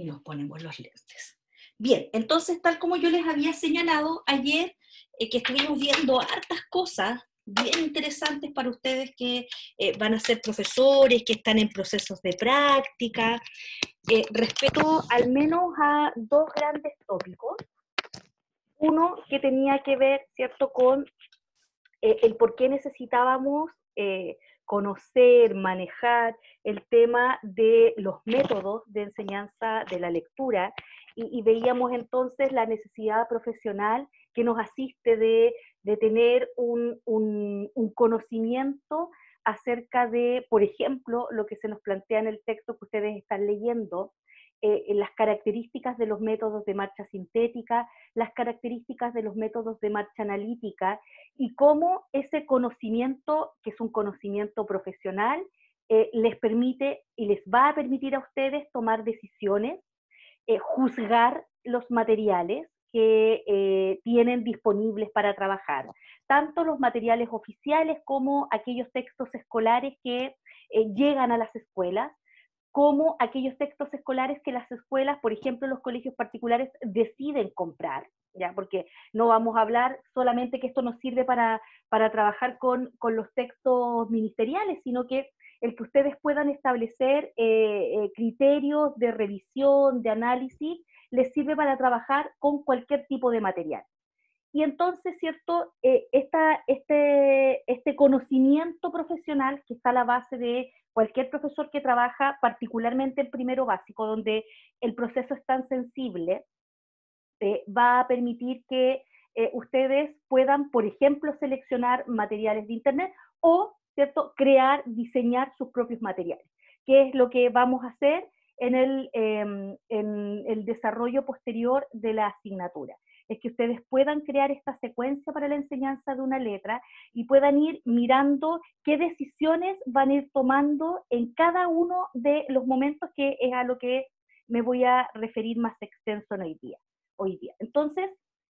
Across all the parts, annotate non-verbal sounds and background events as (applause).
y nos ponemos los lentes. Bien, entonces tal como yo les había señalado ayer, eh, que estuvimos viendo hartas cosas bien interesantes para ustedes que eh, van a ser profesores, que están en procesos de práctica, eh, respecto al menos a dos grandes tópicos. Uno que tenía que ver, ¿cierto?, con eh, el por qué necesitábamos conocer, manejar el tema de los métodos de enseñanza de la lectura y, veíamos entonces la necesidad profesional que nos asiste de, tener un, un, conocimiento acerca de, por ejemplo, lo que se nos plantea en el texto que ustedes están leyendo, eh, las características de los métodos de marcha sintética, las características de los métodos de marcha analítica y cómo ese conocimiento, que es un conocimiento profesional, eh, les permite y les va a permitir a ustedes tomar decisiones, eh, juzgar los materiales que tienen disponibles para trabajar, tanto los materiales oficiales como aquellos textos escolares que llegan a las escuelas, como aquellos textos escolares que las escuelas, por ejemplo, los colegios particulares, deciden comprar, ¿ya? Porque no vamos a hablar solamente que esto nos sirve para, para trabajar con, con, los textos ministeriales, sino que el que ustedes puedan establecer eh, eh, criterios de revisión, de análisis, les sirve para trabajar con cualquier tipo de material. Y entonces, ¿cierto? Eh, esta, este, este conocimiento profesional que está a la base de cualquier profesor que trabaja particularmente en primero básico, donde el proceso es tan sensible, eh, va a permitir que eh, ustedes puedan, por ejemplo, seleccionar materiales de Internet o, ¿cierto?, crear, diseñar sus propios materiales, que es lo que vamos a hacer en el, em, en el desarrollo posterior de la asignatura es que ustedes puedan crear esta secuencia para la enseñanza de una letra y puedan ir mirando qué decisiones van a ir tomando en cada uno de los momentos que es a lo que me voy a referir más extenso hoy día. Hoy día. Entonces,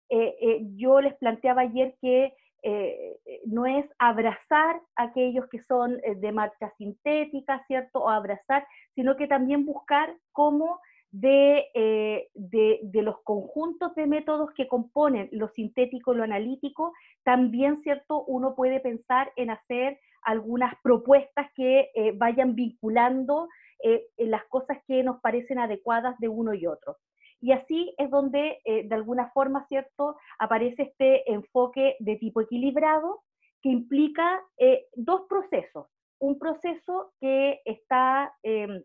eh, eh, yo les planteaba ayer que eh, no es abrazar a aquellos que son de marcha sintética, ¿cierto? O abrazar, sino que también buscar cómo eh, de, de, los conjuntos de métodos que componen lo sintético y lo analítico, también, ¿cierto? Uno puede pensar en hacer algunas propuestas que eh, vayan vinculando eh, las cosas que nos parecen adecuadas de uno y otro. Y así es donde, de alguna forma, ¿cierto?, aparece este enfoque de tipo equilibrado que implica dos procesos. Un proceso que está em,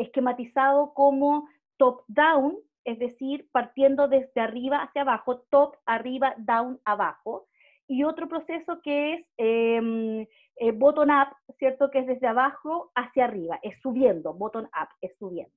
esquematizado como top-down, es decir, partiendo desde arriba hacia abajo, top, arriba, down, abajo. Y otro proceso que es em, eh, bottom-up, ¿cierto? Que es desde abajo hacia arriba, es subiendo, bottom-up, es subiendo.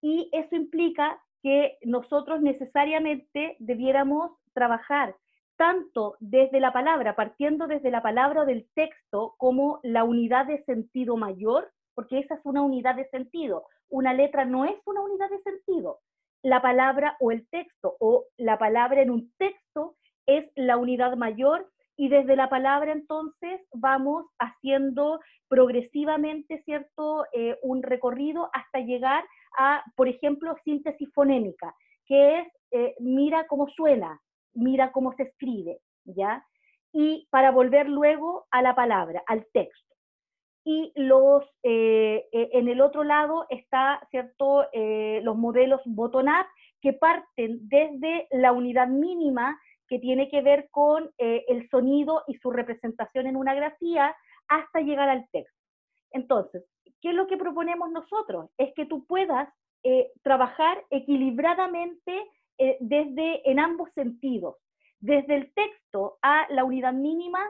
Y eso implica que nosotros necesariamente debiéramos trabajar tanto desde la palabra, partiendo desde la palabra del texto como la unidad de sentido mayor, porque esa es una unidad de sentido. Una letra no es una unidad de sentido. La palabra o el texto o la palabra en un texto es la unidad mayor y desde la palabra entonces vamos haciendo progresivamente, ¿cierto?, eh, un recorrido hasta llegar a, por ejemplo, síntesis fonémica, que es eh, mira cómo suena, mira cómo se escribe, ¿ya? Y para volver luego a la palabra, al texto y los, eh, eh, en el otro lado está, ¿cierto?, eh, los modelos bottom-up que parten desde la unidad mínima que tiene que ver con el sonido y su representación en una grafía hasta llegar al texto. Entonces, ¿qué es lo que proponemos nosotros? Es que tú puedas trabajar equilibradamente desde en ambos sentidos, desde el texto a la unidad mínima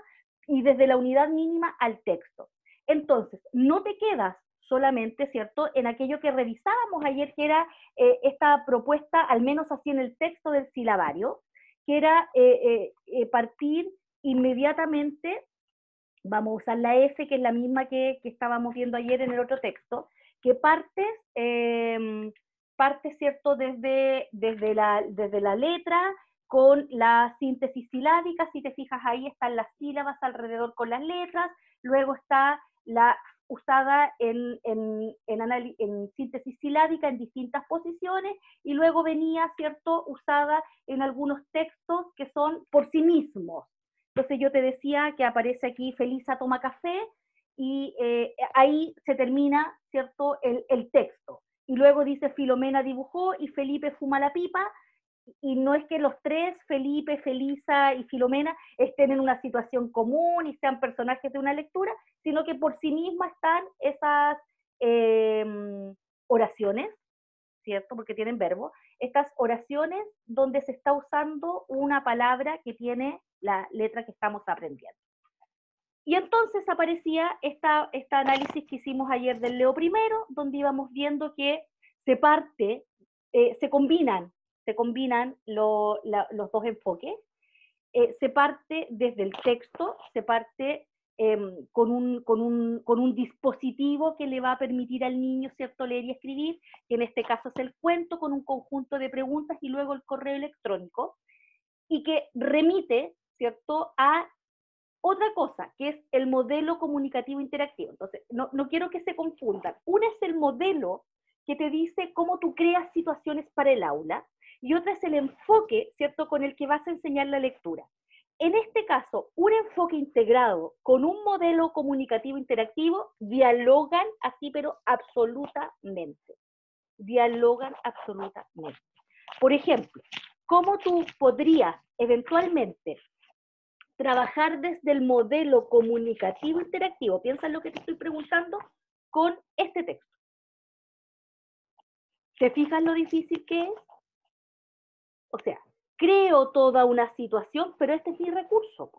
y desde la unidad mínima al texto. Entonces, no te quedas solamente, ¿cierto?, en aquello que revisábamos ayer, que era eh, esta propuesta, al menos así en el texto del silabario, que era eh, eh, partir inmediatamente, vamos a usar la F, que es la misma que, estábamos viendo ayer en el otro texto, que partes, em, parte, ¿cierto?, desde, desde, la, desde la letra, con la síntesis silábica, si te fijas ahí están las sílabas alrededor con las letras, luego está la usada en, en, síntesis silábica en distintas posiciones y luego venía, ¿cierto?, usada en algunos textos que son por sí mismos. Entonces yo te decía que aparece aquí Felisa toma café y eh, ahí se termina, ¿cierto?, el, el texto. Y luego dice Filomena dibujó y Felipe fuma la pipa, y no es que los tres, Felipe, Felisa y Filomena, estén en una situación común y sean personajes de una lectura, sino que por sí mismas están esas em, oraciones, ¿cierto? Porque tienen verbo, estas oraciones donde se está usando una palabra que tiene la letra que estamos aprendiendo. Y entonces aparecía esta, esta análisis que hicimos ayer del Leo primero, donde íbamos viendo que se parte, eh, se combinan se combinan los dos enfoques. Eh, se parte desde el texto, se parte em, con, un, con, un, con, un, dispositivo que le va a permitir al niño, ¿cierto?, leer y escribir, que en este caso es el cuento con un conjunto de preguntas y luego el correo electrónico, y que remite, ¿cierto?, a otra cosa, que es el modelo comunicativo interactivo. Entonces, no, no quiero que se confundan. Uno es el modelo que te dice cómo tú creas situaciones para el aula, y otra es el enfoque, ¿cierto?, con el que vas a enseñar la lectura. En este caso, un enfoque integrado con un modelo comunicativo interactivo dialogan así, pero absolutamente. Dialogan absolutamente. Por ejemplo, ¿cómo tú podrías eventualmente trabajar desde el modelo comunicativo interactivo? Piensa en lo que te estoy preguntando con este texto. ¿Te fijas lo difícil que es? O sea, creo toda una situación, pero este es mi recurso.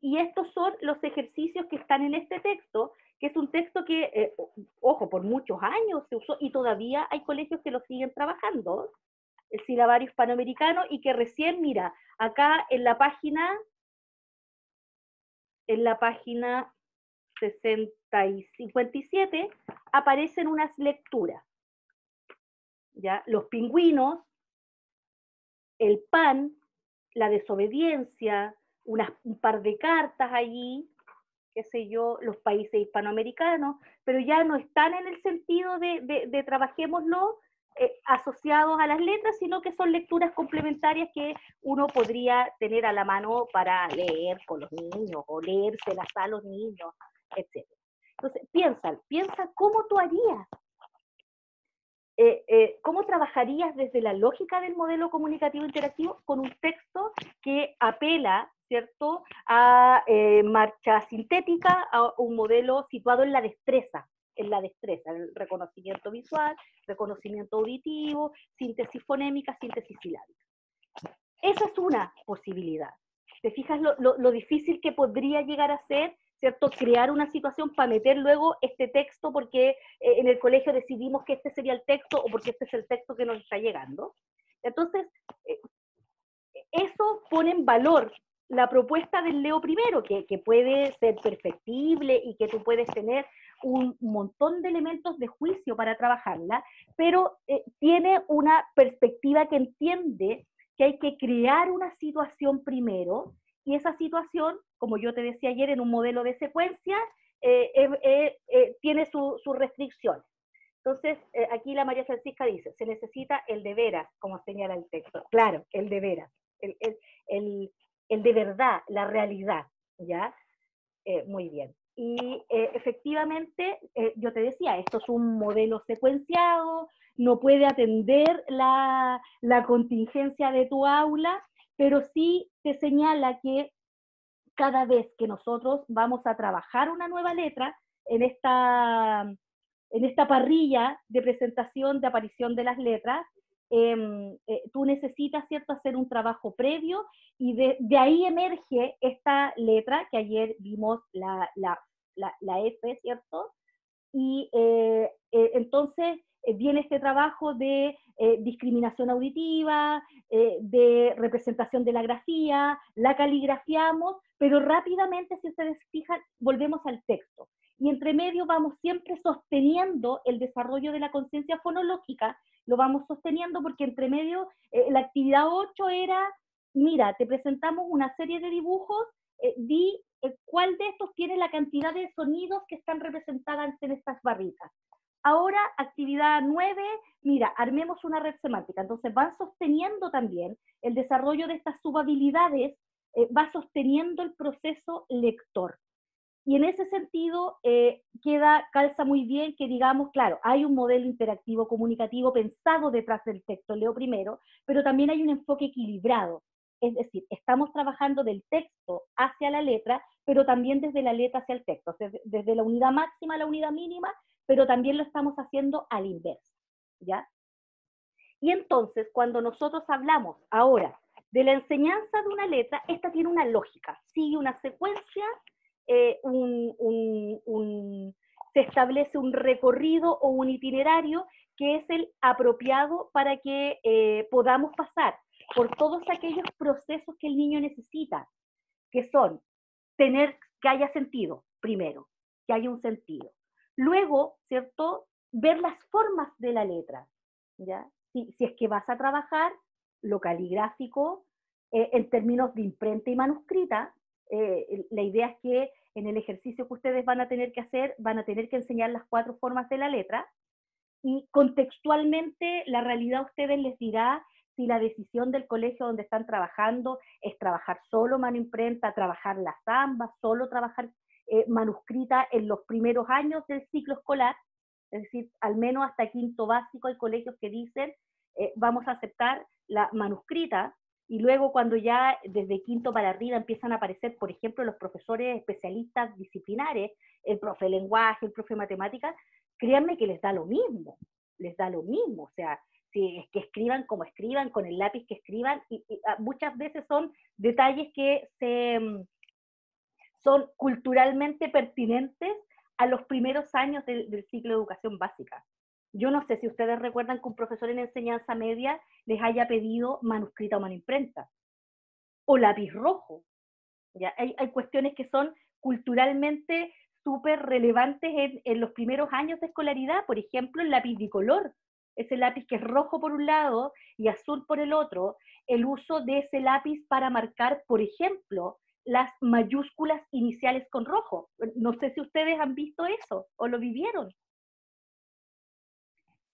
Y estos son los ejercicios que están en este texto, que es un texto que, eh, ojo, por muchos años se usó y todavía hay colegios que lo siguen trabajando, el silabario hispanoamericano, y que recién, mira, acá en la página, en la página 60 y 57, aparecen unas lecturas. ¿Ya? Los pingüinos, el pan, la desobediencia, un par de cartas allí, qué sé yo, los países hispanoamericanos, pero ya no están en el sentido de, trabajémoslo eh, asociados a las letras, sino que son lecturas complementarias que uno podría tener a la mano para leer con los niños o leérselas a los niños, etc. Entonces, piensa, piensa cómo tú harías eh, eh, ¿cómo trabajarías desde la lógica del modelo comunicativo interactivo con un texto que apela, ¿cierto?, a eh, marcha sintética, a un modelo situado en la destreza, en la destreza, el reconocimiento visual, reconocimiento auditivo, síntesis fonémica, síntesis silábica. Esa es una posibilidad. ¿Te fijas lo difícil que podría llegar a ser ¿cierto? Crear una situación para meter luego este texto porque eh, en el colegio decidimos que este sería el texto o porque este es el texto que nos está llegando. Entonces, eh, eso pone en valor la propuesta del Leo primero, que, que, puede ser perfectible y que tú puedes tener un montón de elementos de juicio para trabajarla, pero eh, tiene una perspectiva que entiende que hay que crear una situación primero y esa situación, como yo te decía ayer, en un modelo de secuencia, eh, eh, eh, tiene sus su restricciones. Entonces, aquí la María Francisca dice, se necesita el de veras, como señala el texto. Claro, el de veras, el, de verdad, la realidad, ¿ya? muy bien. Y efectivamente, yo te decía, esto es un modelo secuenciado, no puede atender la contingencia de tu aula, pero sí te señala que cada vez que nosotros vamos a trabajar una nueva letra en esta, en esta parrilla de presentación, de aparición de las letras, em, eh, tú necesitas, ¿cierto?, hacer un trabajo previo y de, ahí emerge esta letra, que ayer vimos la, la, la, F, ¿cierto? Y eh, eh, entonces eh, viene este trabajo de eh, discriminación auditiva, eh, de representación de la grafía, la caligrafiamos, pero rápidamente, si ustedes fijan, volvemos al texto. Y entre medio vamos siempre sosteniendo el desarrollo de la conciencia fonológica, lo vamos sosteniendo porque entre medio la actividad 8 era, mira, te presentamos una serie de dibujos, di cuál de estos tiene la cantidad de sonidos que están representadas en estas barritas Ahora, actividad 9, mira, armemos una red semántica. Entonces van sosteniendo también el desarrollo de estas subhabilidades, eh, va sosteniendo el proceso lector. Y en ese sentido, eh, queda, calza muy bien que digamos, claro, hay un modelo interactivo comunicativo pensado detrás del texto, leo primero, pero también hay un enfoque equilibrado. Es decir, estamos trabajando del texto hacia la letra, pero también desde la letra hacia el texto, desde, desde la unidad máxima a la unidad mínima, pero también lo estamos haciendo al inverso, ¿ya? Y entonces, cuando nosotros hablamos ahora de la enseñanza de una letra, esta tiene una lógica, sigue una secuencia eh, se establece un recorrido o un itinerario que es el apropiado para que eh, podamos pasar por todos aquellos procesos que el niño necesita, que son tener que haya sentido, primero, que haya un sentido. Luego, ¿cierto? Ver las formas de la letra, ¿ya? Si, es que vas a trabajar lo caligráfico eh, en términos de imprenta y manuscrita, eh, la idea es que en el ejercicio que ustedes van a tener que hacer, van a tener que enseñar las cuatro formas de la letra y contextualmente la realidad a ustedes les dirá si la decisión del colegio donde están trabajando es trabajar solo mano imprenta, trabajar las ambas, solo trabajar eh, manuscrita en los primeros años del ciclo escolar, es decir, al menos hasta quinto básico hay colegios que dicen eh, vamos a aceptar la manuscrita, y luego cuando ya desde quinto para arriba empiezan a aparecer, por ejemplo, los profesores especialistas disciplinares, el profe lenguaje, el profe matemáticas, créanme que les da lo mismo, les da lo mismo, o sea, si es que escriban como escriban, con el lápiz que escriban, y, ah, muchas veces son detalles que se, mm, son culturalmente pertinentes a los primeros años del, ciclo de educación básica. Yo no sé si ustedes recuerdan que un profesor en enseñanza media les haya pedido manuscrita o mano imprenta, o lápiz rojo. ¿ya? Hay, cuestiones que son culturalmente súper relevantes en, los primeros años de escolaridad, por ejemplo, el lápiz bicolor, ese lápiz que es rojo por un lado y azul por el otro, el uso de ese lápiz para marcar, por ejemplo, las mayúsculas iniciales con rojo. No sé si ustedes han visto eso o lo vivieron.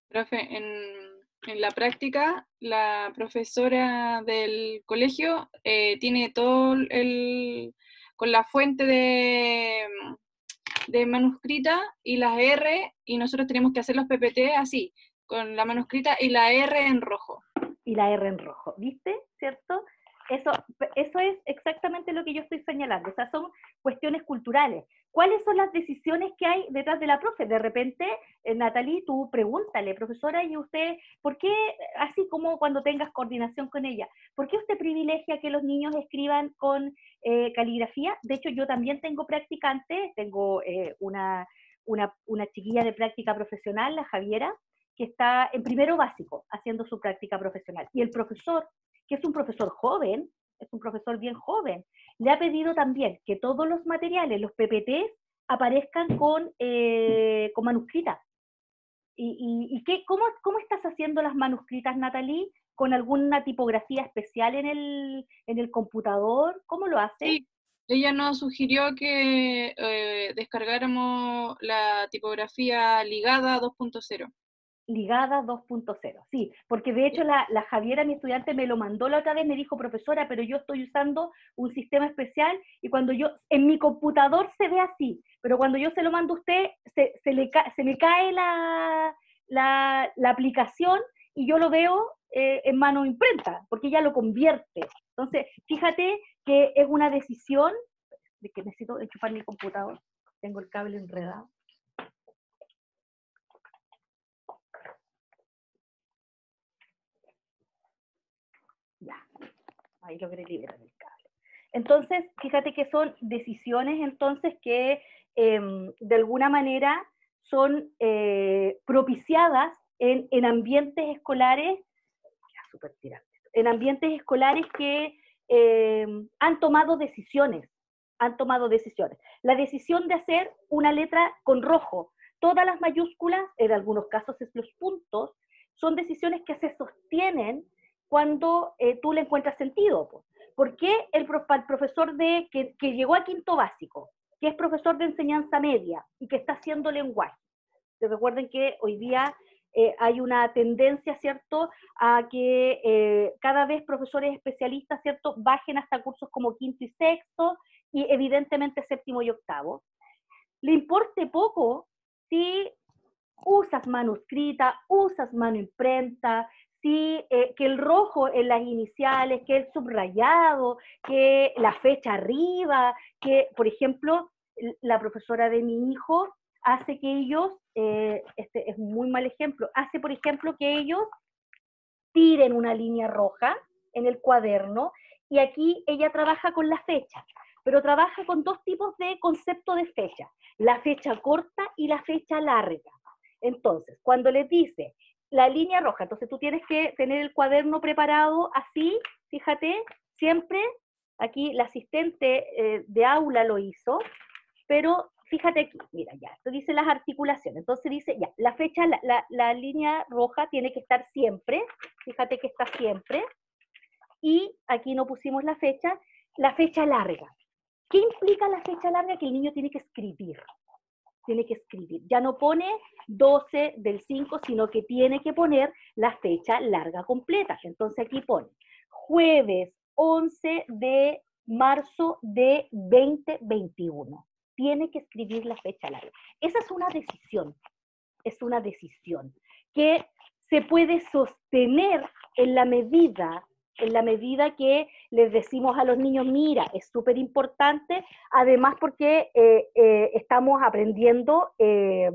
Profe, en, la práctica, la profesora del colegio eh, tiene todo el, con la fuente de, de manuscrita y las R, y nosotros tenemos que hacer los PPT así, con la manuscrita y la R en rojo. Y la R en rojo, ¿viste? ¿Cierto? Eso, eso es exactamente lo que yo estoy señalando, o sea, son cuestiones culturales. ¿Cuáles son las decisiones que hay detrás de la profe? De repente, eh, Natalie, tú pregúntale, profesora, y usted, ¿por qué, así como cuando tengas coordinación con ella, ¿por qué usted privilegia que los niños escriban con eh, caligrafía? De hecho, yo también tengo practicantes, tengo eh, una, una, una chiquilla de práctica profesional, la Javiera, que está en primero básico haciendo su práctica profesional. Y el profesor, que es un profesor joven, es un profesor bien joven, le ha pedido también que todos los materiales, los PPT, aparezcan con, eh, con manuscritas. ¿Y, y, qué, cómo, cómo, estás haciendo las manuscritas, Natalie? ¿Con alguna tipografía especial en el, en el computador? ¿Cómo lo haces? Sí, ella nos sugirió que eh, descargáramos la tipografía ligada 2.0 ligada 2.0, sí, porque de hecho la, la, Javiera, mi estudiante, me lo mandó la otra vez, me dijo, profesora, pero yo estoy usando un sistema especial y cuando yo, en mi computador se ve así, pero cuando yo se lo mando a usted, se, se, le, se me cae la, la, la, aplicación y yo lo veo eh, en mano imprenta, porque ya lo convierte. Entonces, fíjate que es una decisión, de que necesito enchufar mi computador, tengo el cable enredado. Ahí logré liberar el cable. Entonces, fíjate que son decisiones entonces que em, de alguna manera son eh, propiciadas en, en, ambientes escolares, en ambientes escolares que em, han tomado decisiones, han tomado decisiones. La decisión de hacer una letra con rojo, todas las mayúsculas, en algunos casos es los puntos, son decisiones que se sostienen cuando eh, tú le encuentras sentido. ¿Por qué el, profesor de, que, llegó a quinto básico, que es profesor de enseñanza media y que está haciendo lenguaje, recuerden que hoy día eh, hay una tendencia, ¿cierto?, a que eh, cada vez profesores especialistas, ¿cierto?, bajen hasta cursos como quinto y sexto y evidentemente séptimo y octavo. Le importe poco si usas manuscrita, usas mano imprenta, si eh, que el rojo en las iniciales, que el subrayado, que la fecha arriba, que, por ejemplo, la profesora de mi hijo hace que ellos, eh, este es muy mal ejemplo, hace por ejemplo que ellos tiren una línea roja en el cuaderno y aquí ella trabaja con la fecha, pero trabaja con dos tipos de concepto de fecha, la fecha corta y la fecha larga. Entonces, cuando les dice la línea roja, entonces tú tienes que tener el cuaderno preparado así, fíjate, siempre, aquí la asistente eh, de aula lo hizo, pero fíjate aquí, mira, ya, esto dice las articulaciones, entonces dice, ya, la fecha, la, línea roja tiene que estar siempre, fíjate que está siempre, y aquí no pusimos la fecha, la fecha larga. ¿Qué implica la fecha larga? Que el niño tiene que escribir, tiene que escribir. Ya no pone 12 del 5, sino que tiene que poner la fecha larga completa. Entonces aquí pone jueves 11 de marzo de 2021 tiene que escribir la fecha larga. Esa es una decisión, es una decisión que se puede sostener en la medida en la medida que les decimos a los niños, mira, es súper importante, además porque eh, eh, estamos aprendiendo eh,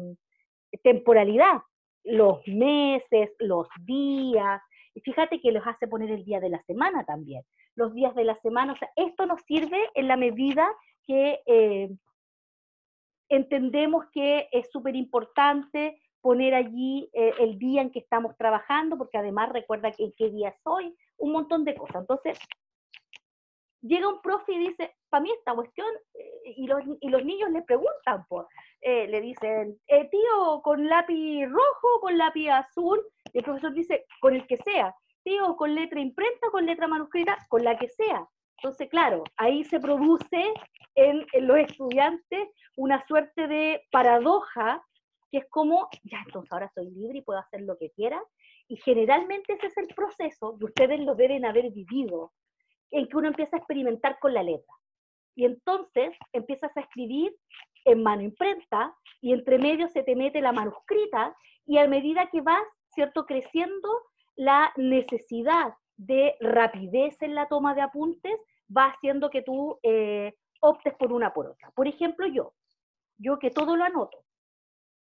temporalidad, los meses, los días, y fíjate que los hace poner el día de la semana también, los días de la semana, o sea, esto nos sirve en la medida que entendemos que es súper importante poner allí eh, el día en que estamos trabajando, porque además recuerda que qué día es hoy, un montón de cosas. Entonces, llega un profe y dice, para mí esta cuestión, eh, y, los, y, los, niños le preguntan, pues, le dicen, tío, ¿con lápiz rojo con lápiz azul? Y el profesor dice, con el que sea. Tío, ¿con letra imprenta con letra manuscrita? Con la que sea. Entonces, claro, ahí se produce en, los estudiantes una suerte de paradoja, es como, ya, entonces ahora soy libre y puedo hacer lo que quiera. Y generalmente ese es el proceso que ustedes lo deben haber vivido, en que uno empieza a experimentar con la letra. Y entonces empiezas a escribir en mano imprenta y entre medio se te mete la manuscrita y a medida que vas, ¿cierto?, creciendo, la necesidad de rapidez en la toma de apuntes va haciendo que tú eh, optes por una por otra. Por ejemplo, yo, yo que todo lo anoto,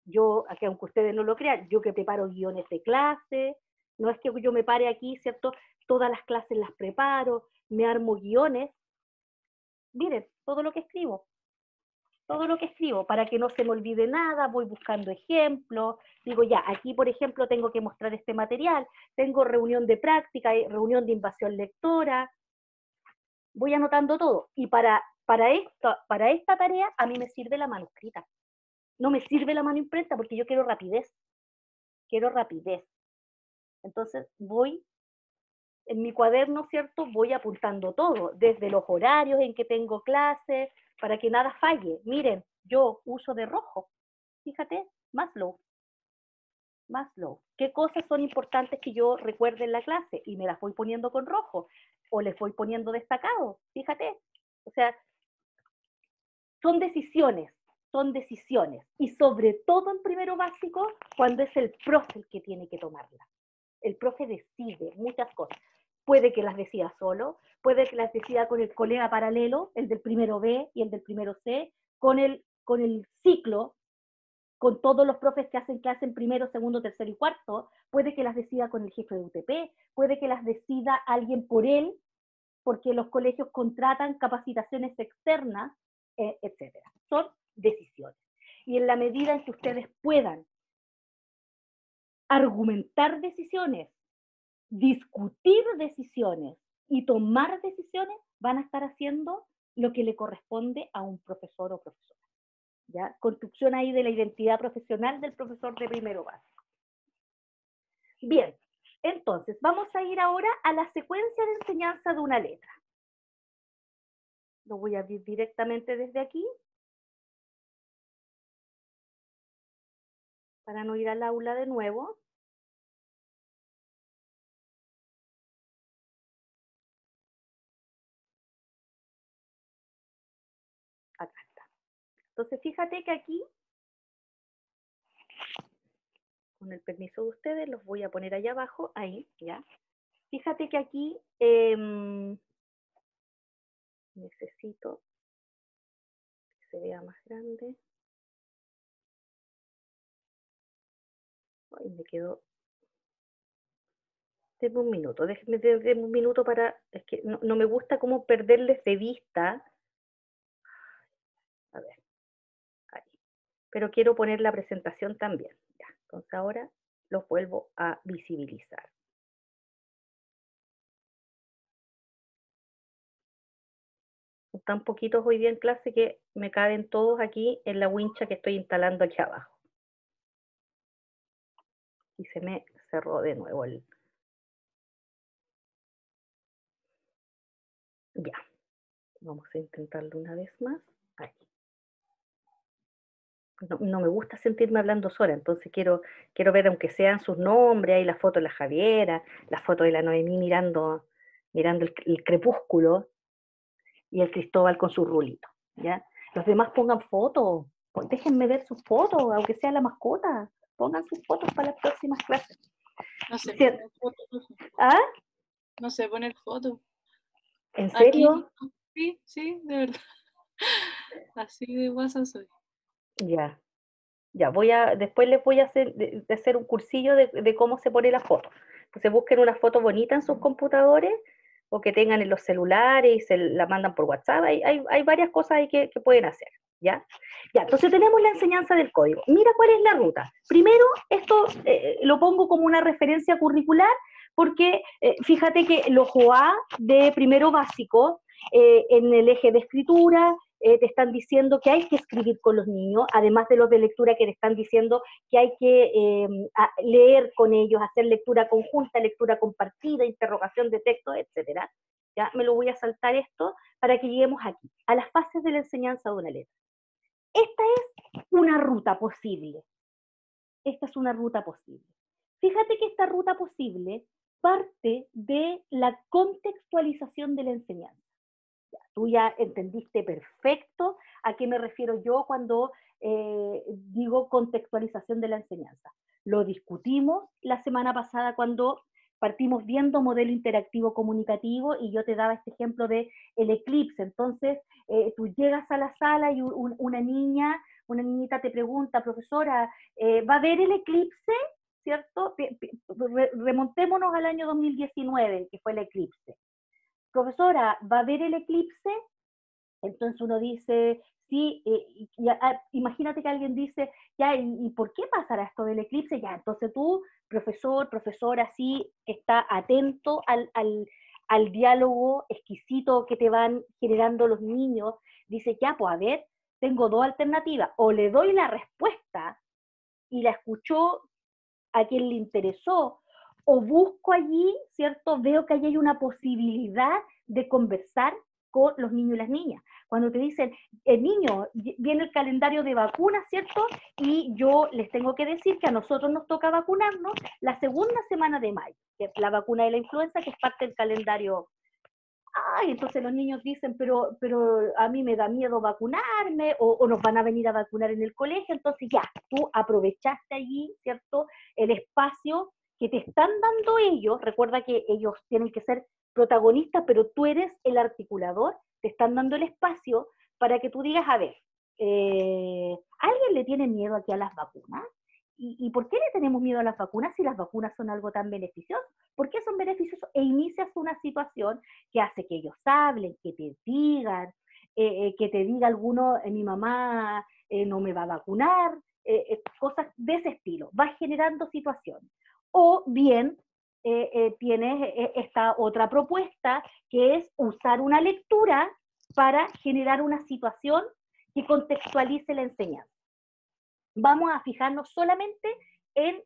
yo, aunque ustedes no lo crean, yo que preparo guiones de clase, no es que yo me pare aquí, ¿cierto? Todas las clases las preparo, me armo guiones. Miren, todo lo que escribo, todo lo que escribo, para que no se me olvide nada, voy buscando ejemplos, digo ya, aquí por ejemplo tengo que mostrar este material, tengo reunión de práctica, reunión de invasión lectora, voy anotando todo. Y para, para, esto, para esta tarea a mí me sirve la manuscrita. No me sirve la mano imprenta porque yo quiero rapidez. Quiero rapidez. Entonces voy en mi cuaderno, ¿cierto? Voy apuntando todo, desde los horarios en que tengo clases, para que nada falle. Miren, yo uso de rojo. Fíjate, Maslow. Maslow. ¿Qué cosas son importantes que yo recuerde en la clase? Y me las voy poniendo con rojo o les voy poniendo destacado, fíjate. O sea, son decisiones, son decisiones. Y sobre todo en primero básico, cuando es el profe el que tiene que tomarlas. El profe decide muchas cosas. Puede que las decida solo, puede que las decida con el colega paralelo, el del primero B y el del primero C, con el, con el ciclo, con todos los profes que hacen clase en primero, segundo, tercero y cuarto, puede que las decida con el jefe de UTP, puede que las decida alguien por él, porque los colegios contratan capacitaciones externas, eh, etc. Son decisiones. Y en la medida en que ustedes puedan argumentar decisiones, discutir decisiones y tomar decisiones, van a estar haciendo lo que le corresponde a un profesor o profesora. ¿ya? Construcción ahí de la identidad profesional del profesor de primero básico. Bien, entonces vamos a ir ahora a la secuencia de enseñanza de una letra. Lo voy a abrir directamente desde aquí. Para no ir al aula de nuevo. Acá está. Entonces, fíjate que aquí, con el permiso de ustedes, los voy a poner allá abajo, ahí, ya. Fíjate que aquí em, necesito que se vea más grande. Me quedó. Denme un minuto, déjenme un minuto para. Es que no, me gusta como perderles de vista. A ver. Ahí. Pero quiero poner la presentación también. Entonces ahora los vuelvo a visibilizar. Tan poquitos hoy día en clase que me caben todos aquí en la wincha que estoy instalando aquí abajo. Y se me cerró de nuevo el... Ya. Vamos a intentarlo una vez más. No, no, me gusta sentirme hablando sola, entonces quiero, quiero ver, aunque sean sus nombres, ahí la foto de la Javiera, la foto de la Noemí mirando, mirando el, el crepúsculo, y el Cristóbal con su rulito, ¿ya? Los demás pongan fotos, déjenme ver sus fotos, aunque sea la mascota, pongan sus fotos para las próximas clases. No sé Sí. poner foto. profe. ¿Ah? No sé poner foto. ¿En Aquí, serio? sí, sí, de verdad. (laughs) Así de guasa soy. Ya. Ya, voy a, después les voy a hacer, de, de hacer un cursillo de, de cómo se pone la foto. Entonces busquen una foto bonita en sus computadores o que tengan en los celulares y se la mandan por WhatsApp. Hay, hay, hay varias cosas ahí que, que pueden hacer, ¿ya? Ya, entonces tenemos la enseñanza del código. Mira cuál es la ruta. Primero, esto eh, lo pongo como una referencia curricular porque eh, fíjate que los OA de primero básico, eh, en el eje de escritura, eh, te están diciendo que hay que escribir con los niños, además de los de lectura que te están diciendo que hay que eh, a- leer con ellos, hacer lectura conjunta, lectura compartida, interrogación de texto, etcétera. Ya me lo voy a saltar esto para que lleguemos aquí, a las fases de la enseñanza de una letra. Esta es una ruta posible. Esta es una ruta posible. Fíjate que esta ruta posible parte de la contextualización de la enseñanza. Tú ya entendiste perfecto a qué me refiero yo cuando eh, digo contextualización de la enseñanza. Lo discutimos la semana pasada cuando partimos viendo modelo interactivo comunicativo y yo te daba este ejemplo de el eclipse. Entonces, eh, tú llegas a la sala y un- un- una niña, una niñita te pregunta, profesora, eh, ¿va a ver el eclipse? ¿Cierto? Remontémonos al año 2019, que fue el eclipse profesora, ¿va a ver el eclipse? Entonces uno dice, eh, imagínate que alguien dice, ya, ¿y, por qué pasará esto del eclipse? Ya, entonces tú, profesor, profesora, sí, está atento al, al, al diálogo exquisito que te van generando los niños, dice, ya, pues a ver, tengo dos alternativas, o le doy la respuesta y la escuchó a quien le interesó, o busco allí, ¿cierto? Veo que allí hay una posibilidad de conversar con los niños y las niñas. Cuando te dicen, el niño, vi- viene el calendario de vacunas, ¿cierto? Y yo les tengo que decir que a nosotros nos toca vacunarnos la segunda semana de mayo, que es la vacuna de la influenza, que es parte del calendario. Ay, entonces los niños dicen, pero, pero a mí me da miedo vacunarme, o, o nos van a venir a vacunar en el colegio, entonces ya, tú aprovechaste allí, ¿cierto? El espacio que te están dando ellos, recuerda que ellos tienen que ser protagonistas, pero tú eres el articulador, te están dando el espacio para que tú digas, a ver, eh, ¿alguien le tiene miedo aquí a las vacunas? ¿Y, ¿Y por qué le tenemos miedo a las vacunas si las vacunas son algo tan beneficioso? ¿Por qué son beneficiosos? E inicias una situación que hace que ellos hablen, que te digan, eh, eh, que te diga alguno, mi mamá no me va a vacunar, cosas de ese estilo. Vas generando situaciones. O bien eh, eh, tienes eh, esta otra propuesta que es usar una lectura para generar una situación que contextualice la enseñanza. Vamos a fijarnos solamente en,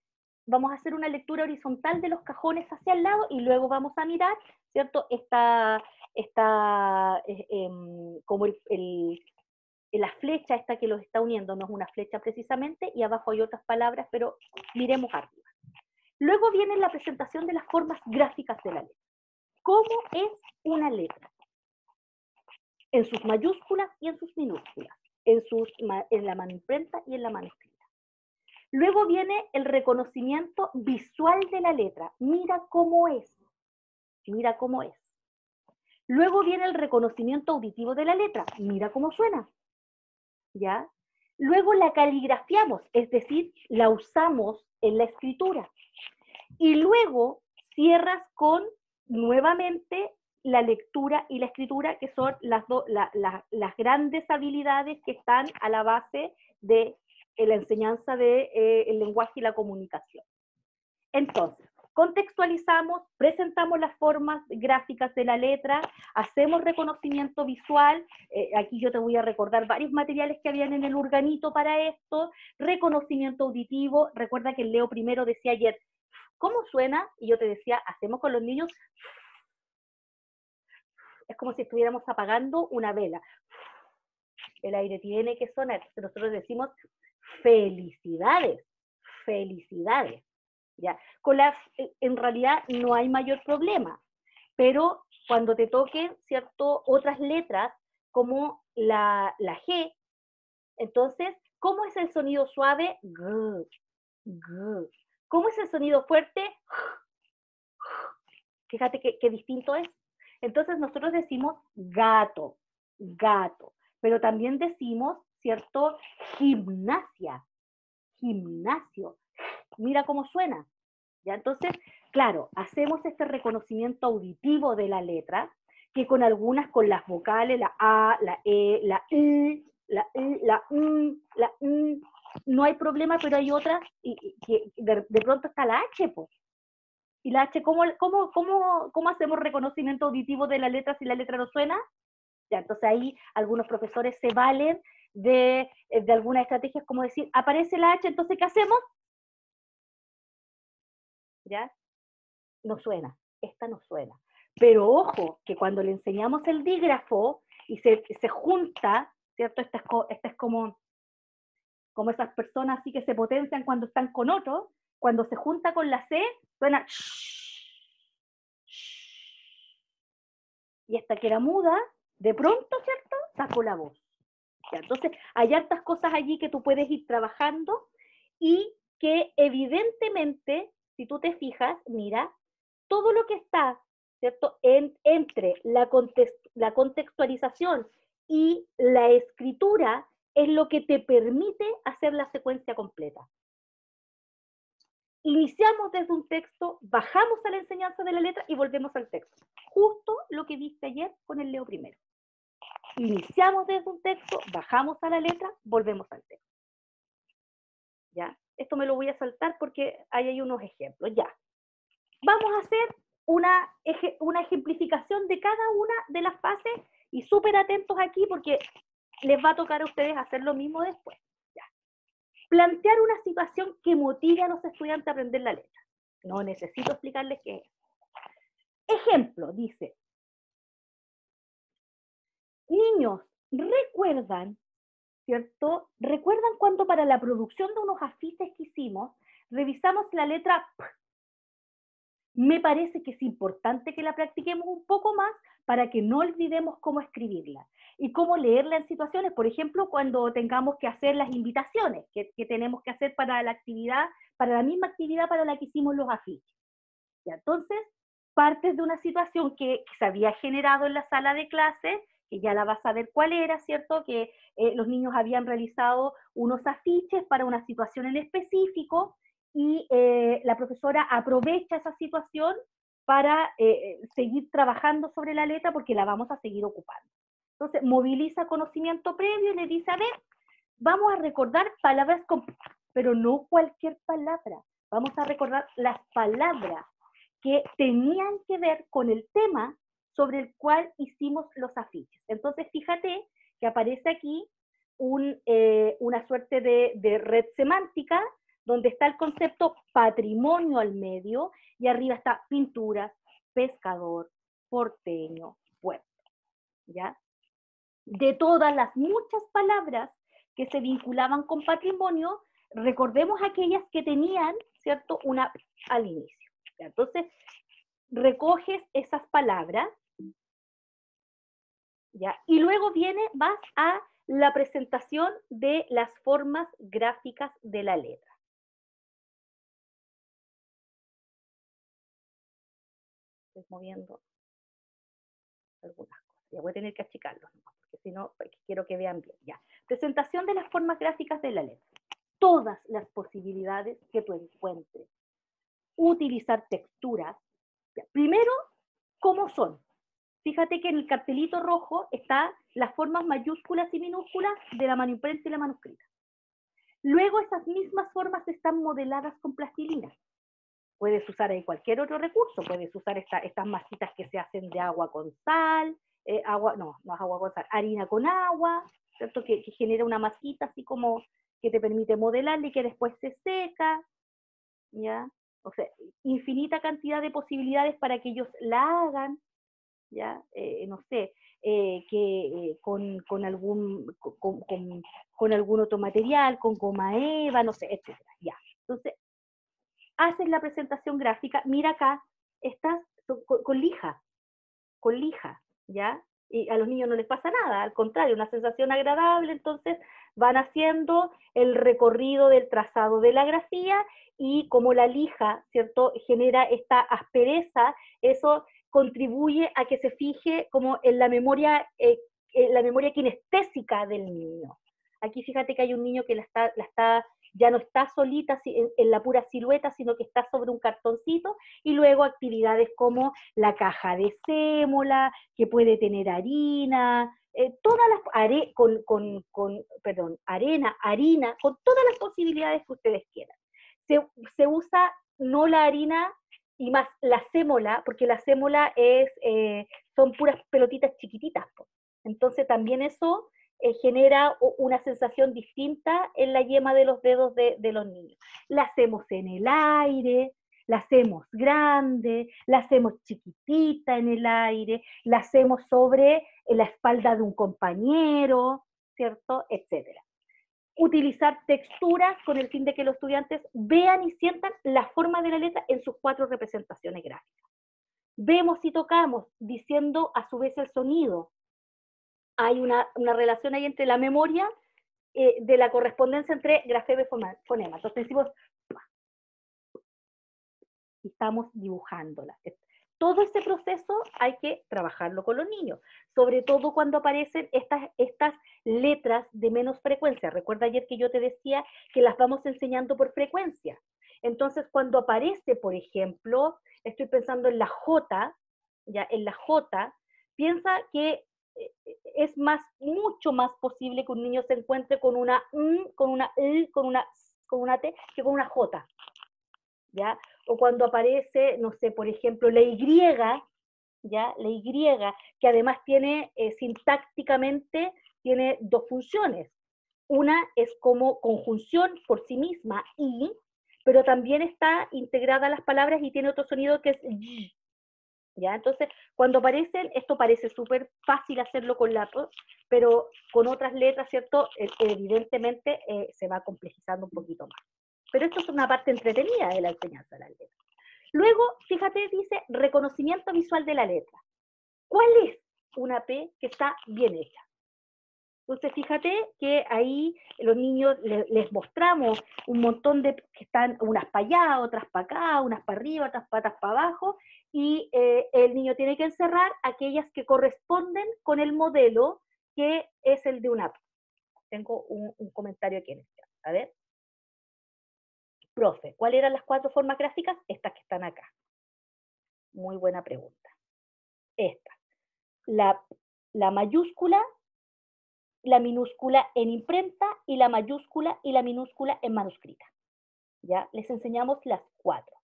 vamos a hacer una lectura horizontal de los cajones hacia el lado y luego vamos a mirar, ¿cierto? Esta, esta eh, em, como el, la flecha esta que los está uniendo no es una flecha precisamente, y abajo hay otras palabras, pero miremos arriba. Luego viene la presentación de las formas gráficas de la letra. ¿Cómo es una letra? En sus mayúsculas y en sus minúsculas, en, sus, en la mano y en la mano escrita. Luego viene el reconocimiento visual de la letra. Mira cómo es. Mira cómo es. Luego viene el reconocimiento auditivo de la letra. Mira cómo suena. ¿Ya? Luego la caligrafiamos, es decir, la usamos en la escritura. Y luego cierras con nuevamente la lectura y la escritura, que son las, las grandes habilidades que están a la base de la enseñanza del de, eh, lenguaje y la comunicación. Entonces, contextualizamos, presentamos las formas gráficas de la letra, hacemos reconocimiento visual, eh, aquí yo te voy a recordar varios materiales que habían en el organito para esto, reconocimiento auditivo, recuerda que Leo primero decía ayer, ¿cómo suena? Y yo te decía, hacemos con los niños, es como si estuviéramos apagando una vela. El aire tiene que sonar, nosotros decimos felicidades, felicidades. Con las, eh, en realidad no hay mayor problema, pero cuando te toquen, ¿cierto?, otras letras como la, la G, entonces, ¿cómo es el sonido suave? G, G. ¿Cómo es el sonido fuerte? Fíjate qué distinto es. Entonces nosotros decimos gato, gato, pero también decimos ¿cierto? Gimnasia, gimnasio. Mira cómo suena. ¿Ya? Entonces, claro, hacemos este reconocimiento auditivo de la letra, que con algunas, con las vocales, la A, la E, la I, la I, la U, la U, no hay problema, pero hay otras que de, pronto está la H, pues. ¿Y la H, ¿cómo, cómo, cómo, cómo hacemos reconocimiento auditivo de la letra si la letra no suena? Ya, entonces ahí algunos profesores se valen de, eh, de algunas estrategias como decir, aparece la H, entonces ¿qué hacemos? ¿Ya? No suena, esta no suena. Pero ojo, que cuando le enseñamos el dígrafo y se, se junta, ¿cierto? Esta es, esta es como, como esas personas así que se potencian cuando están con otro, cuando se junta con la C, suena y esta que era muda, de pronto, ¿cierto? Sacó la voz. Entonces, hay hartas cosas allí que tú puedes ir trabajando y que evidentemente, si tú te fijas, mira, todo lo que está, ¿cierto?, entre la, la contextualización y la escritura es lo que te permite hacer la secuencia completa. Iniciamos desde un texto, bajamos a la enseñanza de la letra y volvemos al texto. Justo lo que viste ayer con el Leo primero. Iniciamos desde un texto, bajamos a la letra, volvemos al texto. ¿Ya? Esto me lo voy a saltar porque ahí hay unos ejemplos. Ya. Vamos a hacer una, una ejemplificación de cada una de las fases y súper atentos aquí porque les va a tocar a ustedes hacer lo mismo después. Ya. Plantear una situación que motive a los estudiantes a aprender la letra. No necesito explicarles qué es. Ejemplo, dice, Niños, ¿recuerdan, cierto? ¿Recuerdan cuando para la producción de unos afiches que hicimos, revisamos la letra P? Me parece que es importante que la practiquemos un poco más para que no olvidemos cómo escribirla y cómo leerla en situaciones, por ejemplo, cuando tengamos que hacer las invitaciones que, tenemos que hacer para la actividad, para la misma actividad para la que hicimos los afiches. Y entonces, partes de una situación que, que se había generado en la sala de clase que ya la vas a ver cuál era, ¿cierto? Que eh, los niños habían realizado unos afiches para una situación en específico y eh, la profesora aprovecha esa situación para eh, seguir trabajando sobre la letra porque la vamos a seguir ocupando. Entonces, moviliza conocimiento previo y le dice, a ver, vamos a recordar palabras, pero no cualquier palabra, vamos a recordar las palabras que tenían que ver con el tema sobre el cual hicimos los afiches. Entonces, fíjate que aparece aquí eh, una suerte de, red semántica donde está el concepto patrimonio al medio y arriba está pinturas, pescador, porteño, puerto. ¿Ya? de todas las muchas palabras que se vinculaban con patrimonio, recordemos aquellas que tenían, ¿cierto?, una al inicio. Entonces, recoges esas palabras, Y luego viene, vas a la presentación de las formas gráficas de la letra. Estoy moviendo algunas cosas. Ya voy a tener que achicarlos, porque si no, quiero que vean bien. Ya. Presentación de las formas gráficas de la letra. Todas las posibilidades que tú encuentres. Utilizar texturas. Primero, ¿cómo son? Fíjate que en el cartelito rojo está las formas mayúsculas y minúsculas de la mano imprenta y la manuscrita. Luego esas mismas formas están modeladas con plastilina. Puedes usar ahí cualquier otro recurso, puedes usar estas masitas que se hacen de agua con sal, eh, agua, no, no es agua con sal, harina con agua, ¿cierto? Que, que, genera una masita así como que te permite modelarla y que después se seca, ¿ya? O sea, infinita cantidad de posibilidades para que ellos la hagan, ¿ya? Eh, no sé, eh, que eh, con, con, algún, con, con, algún otro material, con goma eva, no sé, etc. Ya. Entonces, haces la presentación gráfica, mira acá, estás con, lija, con lija, ¿ya? Y a los niños no les pasa nada, al contrario, una sensación agradable, entonces van haciendo el recorrido del trazado de la grafía y como la lija, ¿cierto?, genera esta aspereza, eso contribuye a que se fije como en la memoria, eh, la memoria kinestésica del niño. Aquí fíjate que hay un niño que la está, la está ya no está solita en, la pura silueta, sino que está sobre un cartoncito, y luego actividades como la caja de sémola, que puede tener harina, eh, todas las, con, con, con, perdón, arena, harina, con todas las posibilidades que ustedes quieran. Se, se usa no la harina y más la sémola, porque la sémola es, eh, son puras pelotitas chiquititas. Entonces también eso eh, genera una sensación distinta en la yema de los dedos de, de, los niños. La hacemos en el aire, la hacemos grande, la hacemos chiquitita en el aire, la hacemos sobre la espalda de un compañero, ¿cierto? Etcétera utilizar texturas con el fin de que los estudiantes vean y sientan la forma de la letra en sus cuatro representaciones gráficas. Vemos y tocamos, diciendo a su vez el sonido. Hay una, relación ahí entre la memoria eh, de la correspondencia entre grafema y fonema. Entonces decimos, estamos dibujándola. Todo ese proceso hay que trabajarlo con los niños, sobre todo cuando aparecen estas, estas letras de menos frecuencia. Recuerda ayer que yo te decía que las vamos enseñando por frecuencia. Entonces, cuando aparece, por ejemplo, estoy pensando en la J, ya en la J, piensa que eh, es más, mucho más posible que un niño se encuentre con una con una L, con una, con una T, que con una J. ¿Ya? O cuando aparece, no sé, por ejemplo, la Y, ¿ya? La Y, que además tiene eh, sintácticamente, tiene dos funciones. Una es como conjunción por sí misma, y, pero también está integrada a las palabras y tiene otro sonido que es y. ¿Ya? Entonces, cuando aparecen, esto parece súper fácil hacerlo con la pero con otras letras, ¿cierto? E, evidentemente eh, se va complejizando un poquito más. Pero esto es una parte entretenida de la enseñanza de la letra. Luego, fíjate, dice reconocimiento visual de la letra. ¿Cuál es una P que está bien hecha? Entonces, fíjate que ahí los niños les, mostramos un montón de que están unas para allá, otras para acá, unas para arriba, otras patas para abajo, y eh, el niño tiene que encerrar aquellas que corresponden con el modelo que es el de una P. Tengo un, un comentario aquí en este. A ver. Profe, ¿cuáles eran las cuatro formas gráficas? Estas que están acá. Muy buena pregunta. Esta. La, la mayúscula, la minúscula en imprenta y la mayúscula y la minúscula en manuscrita. ¿Ya? Les enseñamos las cuatro.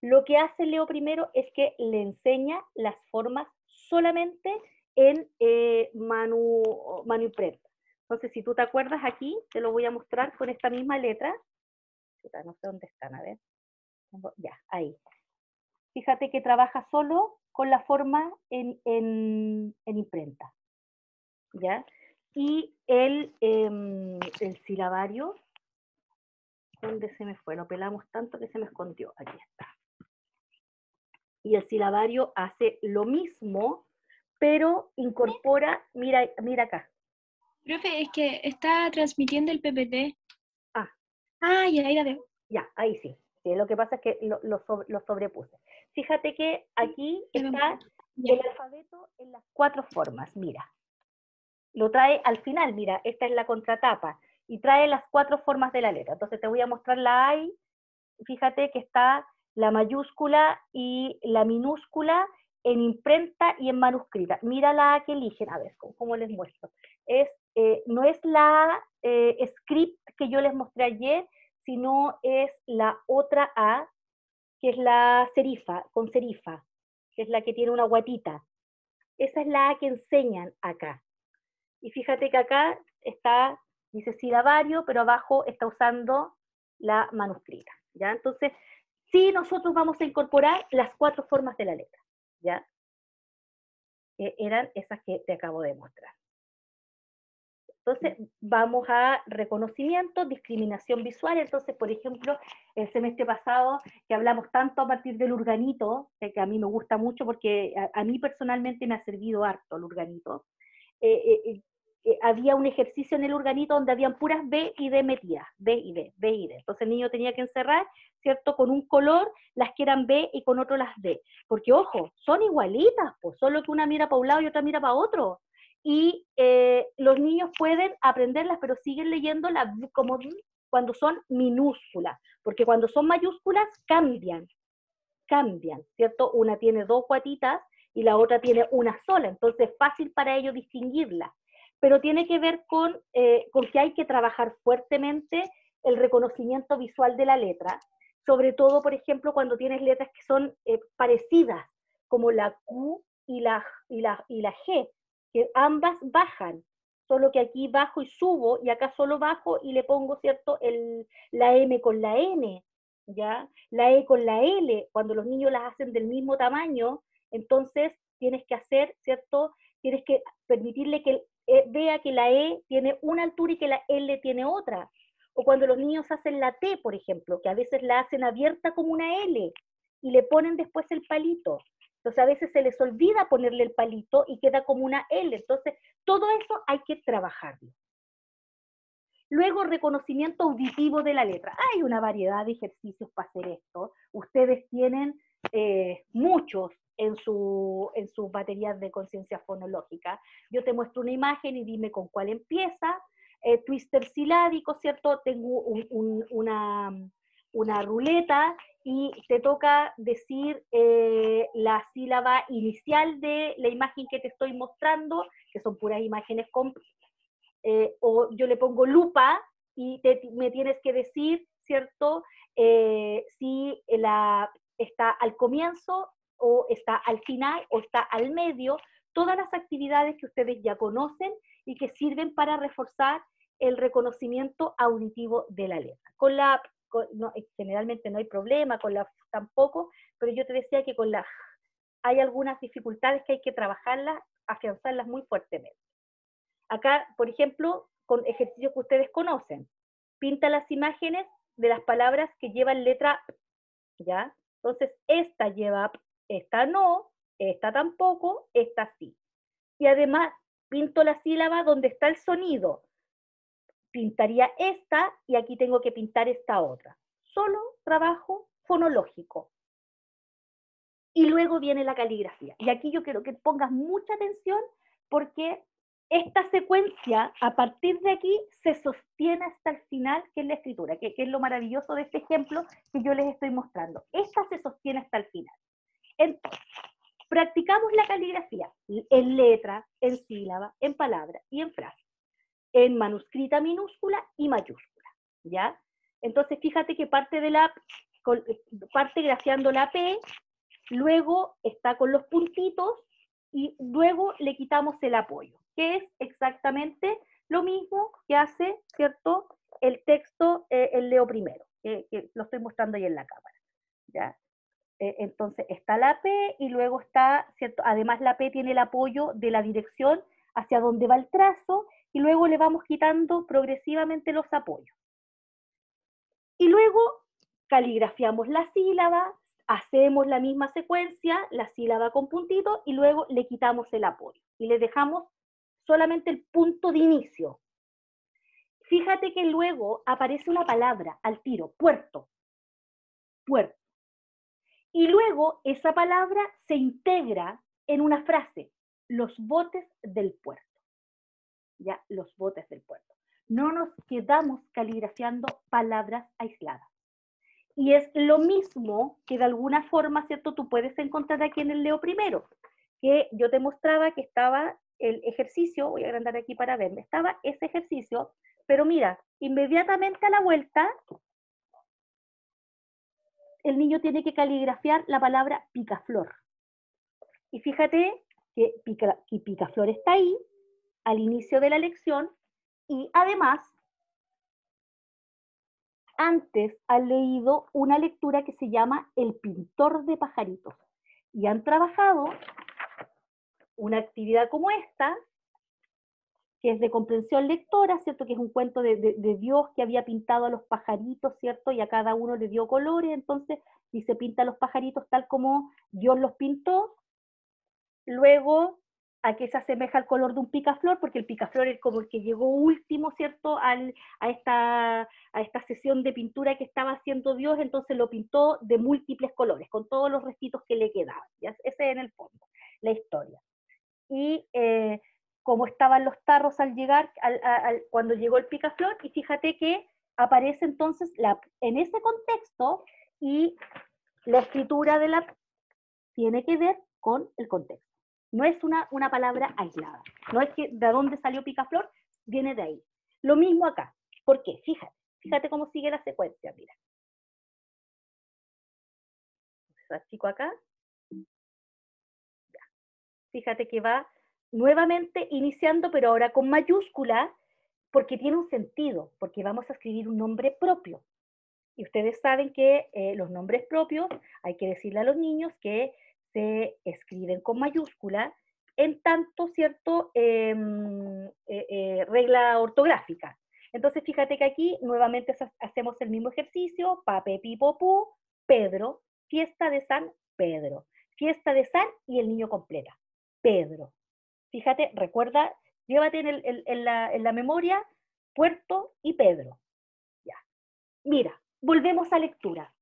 Lo que hace Leo primero es que le enseña las formas solamente en eh, manu, manu imprenta. Entonces, si tú te acuerdas aquí, te lo voy a mostrar con esta misma letra no sé dónde están, a ver. Ya, ahí. Fíjate que trabaja solo con la forma en, en, imprenta. ¿Ya? y el, em, el silabario, ¿dónde se me fue? Lo pelamos tanto que se me escondió. Aquí está. Y el silabario hace lo mismo, pero incorpora, mira, mira acá. Profe, es que está transmitiendo el PPT. Ah. Ya, ahí la veo. Ya, ahí sí. Sí, lo que pasa es que lo, lo, sobre- lo sobrepuse. Fíjate que aquí está Ya. el alfabeto en las cuatro formas, mira. Lo trae al final, mira, esta es la contratapa, y trae las cuatro formas de la letra. Entonces te voy a mostrar la A, y fíjate que está la mayúscula y la minúscula en imprenta y en manuscrita. Mira la A que eligen, a ver, ¿cómo, cómo les muestro? Es, eh, no es la eh, script que yo les mostré ayer, sino es la otra A, que es la serifa, con serifa, que es la que tiene una guatita. Esa es la A que enseñan acá. Y fíjate que acá está, dice silabario, pero abajo está usando la manuscrita, ¿ya? Entonces, sí nosotros vamos a incorporar las cuatro formas de la letra, ¿ya? Que eran esas que te acabo de mostrar. Entonces, vamos a reconocimiento, discriminación visual. Entonces, por ejemplo, el semestre pasado, que hablamos tanto a partir del urganito, eh, que a mí me gusta mucho porque a, mí personalmente me ha servido harto el urganito, eh, eh, había un ejercicio en el urganito donde habían puras B y D metidas, B y D, B y D. Entonces el niño tenía que encerrar, ¿cierto? Con un color las que eran B y con otro las D. Porque, ojo, son igualitas, pues, solo que una mira para un lado y otra mira para otro y eh, los niños pueden aprenderlas, pero siguen leyéndolas como cuando son minúsculas, porque cuando son mayúsculas cambian, cambian, ¿cierto? Una tiene dos guatitas y la otra tiene una sola, entonces es fácil para ellos distinguirla, pero tiene que ver con, eh, con que hay que trabajar fuertemente el reconocimiento visual de la letra, sobre todo, por ejemplo, cuando tienes letras que son eh, parecidas, como la Q y la, y la, y la G, que ambas bajan, solo que aquí bajo y subo, y acá solo bajo y le pongo, ¿cierto?, el, la M con la N, ¿ya? La E con la L, cuando los niños las hacen del mismo tamaño, entonces tienes que hacer, ¿cierto?, tienes que permitirle que eh, vea que la E tiene una altura y que la L tiene otra. O cuando los niños hacen la T, por ejemplo, que a veces la hacen abierta como una L y le ponen después el palito. Entonces a veces se les olvida ponerle el palito y queda como una L. Entonces todo eso hay que trabajarlo. Luego, reconocimiento auditivo de la letra. Hay una variedad de ejercicios para hacer esto. Ustedes tienen eh, muchos en, su, en sus baterías de conciencia fonológica. Yo te muestro una imagen y dime con cuál empieza. Eh, twister silábico, ¿cierto? Tengo un, un, una, una ruleta y te toca decir eh, la sílaba inicial de la imagen que te estoy mostrando, que son puras imágenes con... Eh, o yo le pongo lupa y te, me tienes que decir, ¿cierto? Eh, si la, está al comienzo o está al final o está al medio, todas las actividades que ustedes ya conocen y que sirven para reforzar el reconocimiento auditivo de la letra. Con la no, generalmente no hay problema, con la tampoco, pero yo te decía que con la hay algunas dificultades que hay que trabajarlas, afianzarlas muy fuertemente. Acá, por ejemplo, con ejercicios que ustedes conocen, pinta las imágenes de las palabras que llevan letra ¿ya? Entonces, esta lleva, esta no, esta tampoco, esta sí. Y además, pinto la sílaba donde está el sonido. Pintaría esta y aquí tengo que pintar esta otra. Solo trabajo fonológico. Y luego viene la caligrafía. Y aquí yo quiero que pongas mucha atención porque esta secuencia, a partir de aquí, se sostiene hasta el final, que es la escritura, que, que, es lo maravilloso de este ejemplo que yo les estoy mostrando. Esta se sostiene hasta el final. Entonces, practicamos la caligrafía en letra, en sílaba, en palabra y en frase, en manuscrita minúscula y mayúscula, ¿ya? Entonces, fíjate que parte de la, parte grafiando la P, luego está con los puntitos y luego le quitamos el apoyo que es exactamente lo mismo que hace, ¿cierto?, el texto, eh, el leo primero, que, lo estoy mostrando ahí en la cámara, ¿ya? Eh, entonces está la P y luego está, ¿cierto? Además la P tiene el apoyo de la dirección hacia donde va el trazo y luego le vamos quitando progresivamente los apoyos. Y luego caligrafiamos la sílaba, hacemos la misma secuencia, la sílaba con puntito, y luego le quitamos el apoyo. Y le dejamos solamente el punto de inicio. Fíjate que luego aparece una palabra al tiro, puerto. Puerto. Y luego esa palabra se integra en una frase, los botes del puerto. Ya, los botes del puerto. No nos quedamos caligrafiando palabras aisladas. Y es lo mismo que de alguna forma, ¿cierto? Tú puedes encontrar aquí en el Leo primero, que yo te mostraba que estaba el ejercicio, voy a agrandar aquí para verme, estaba ese ejercicio, pero mira, inmediatamente a la vuelta, el niño tiene que caligrafiar la palabra picaflor. Y fíjate que, pica, que picaflor está ahí, al inicio de la lección, y además, antes han leído una lectura que se llama El pintor de pajaritos. Y han trabajado una actividad como esta, que es de comprensión lectora, ¿cierto? Que es un cuento de, Dios que había pintado a los pajaritos, ¿cierto? Y a cada uno le dio colores, entonces, se pinta a los pajaritos tal como Dios los pintó. Luego, a qué se asemeja el color de un picaflor, porque el picaflor es como el que llegó último, ¿cierto? Al, a, esta, a esta sesión de pintura que estaba haciendo Dios, entonces lo pintó de múltiples colores, con todos los restitos que le quedaban. ¿ya? Ese es en el fondo, la historia y eh, cómo estaban los tarros al llegar, cuando llegó el picaflor, y fíjate que aparece entonces la, en ese contexto y la escritura de la tiene que ver con el contexto. No es una, una palabra aislada. No es que de dónde salió picaflor, viene de ahí. Lo mismo acá. ¿Por qué? Fíjate, fíjate cómo sigue la secuencia, mira. chico acá, fíjate que va nuevamente iniciando, pero ahora con mayúscula, porque tiene un sentido, porque vamos a escribir un nombre propio. Y ustedes saben que eh, los nombres propios hay que decirle a los niños que se escriben con mayúscula en tanto, ¿cierto?, em, eh, eh, regla ortográfica. Entonces, fíjate que aquí nuevamente hacemos el mismo ejercicio, pape, pipo, pu, Pedro, fiesta de San Pedro, fiesta de San y el niño completa. Pedro. Fíjate, recuerda, llévate en, la, memoria Puerto y Pedro. Ya. Mira, volvemos a lectura.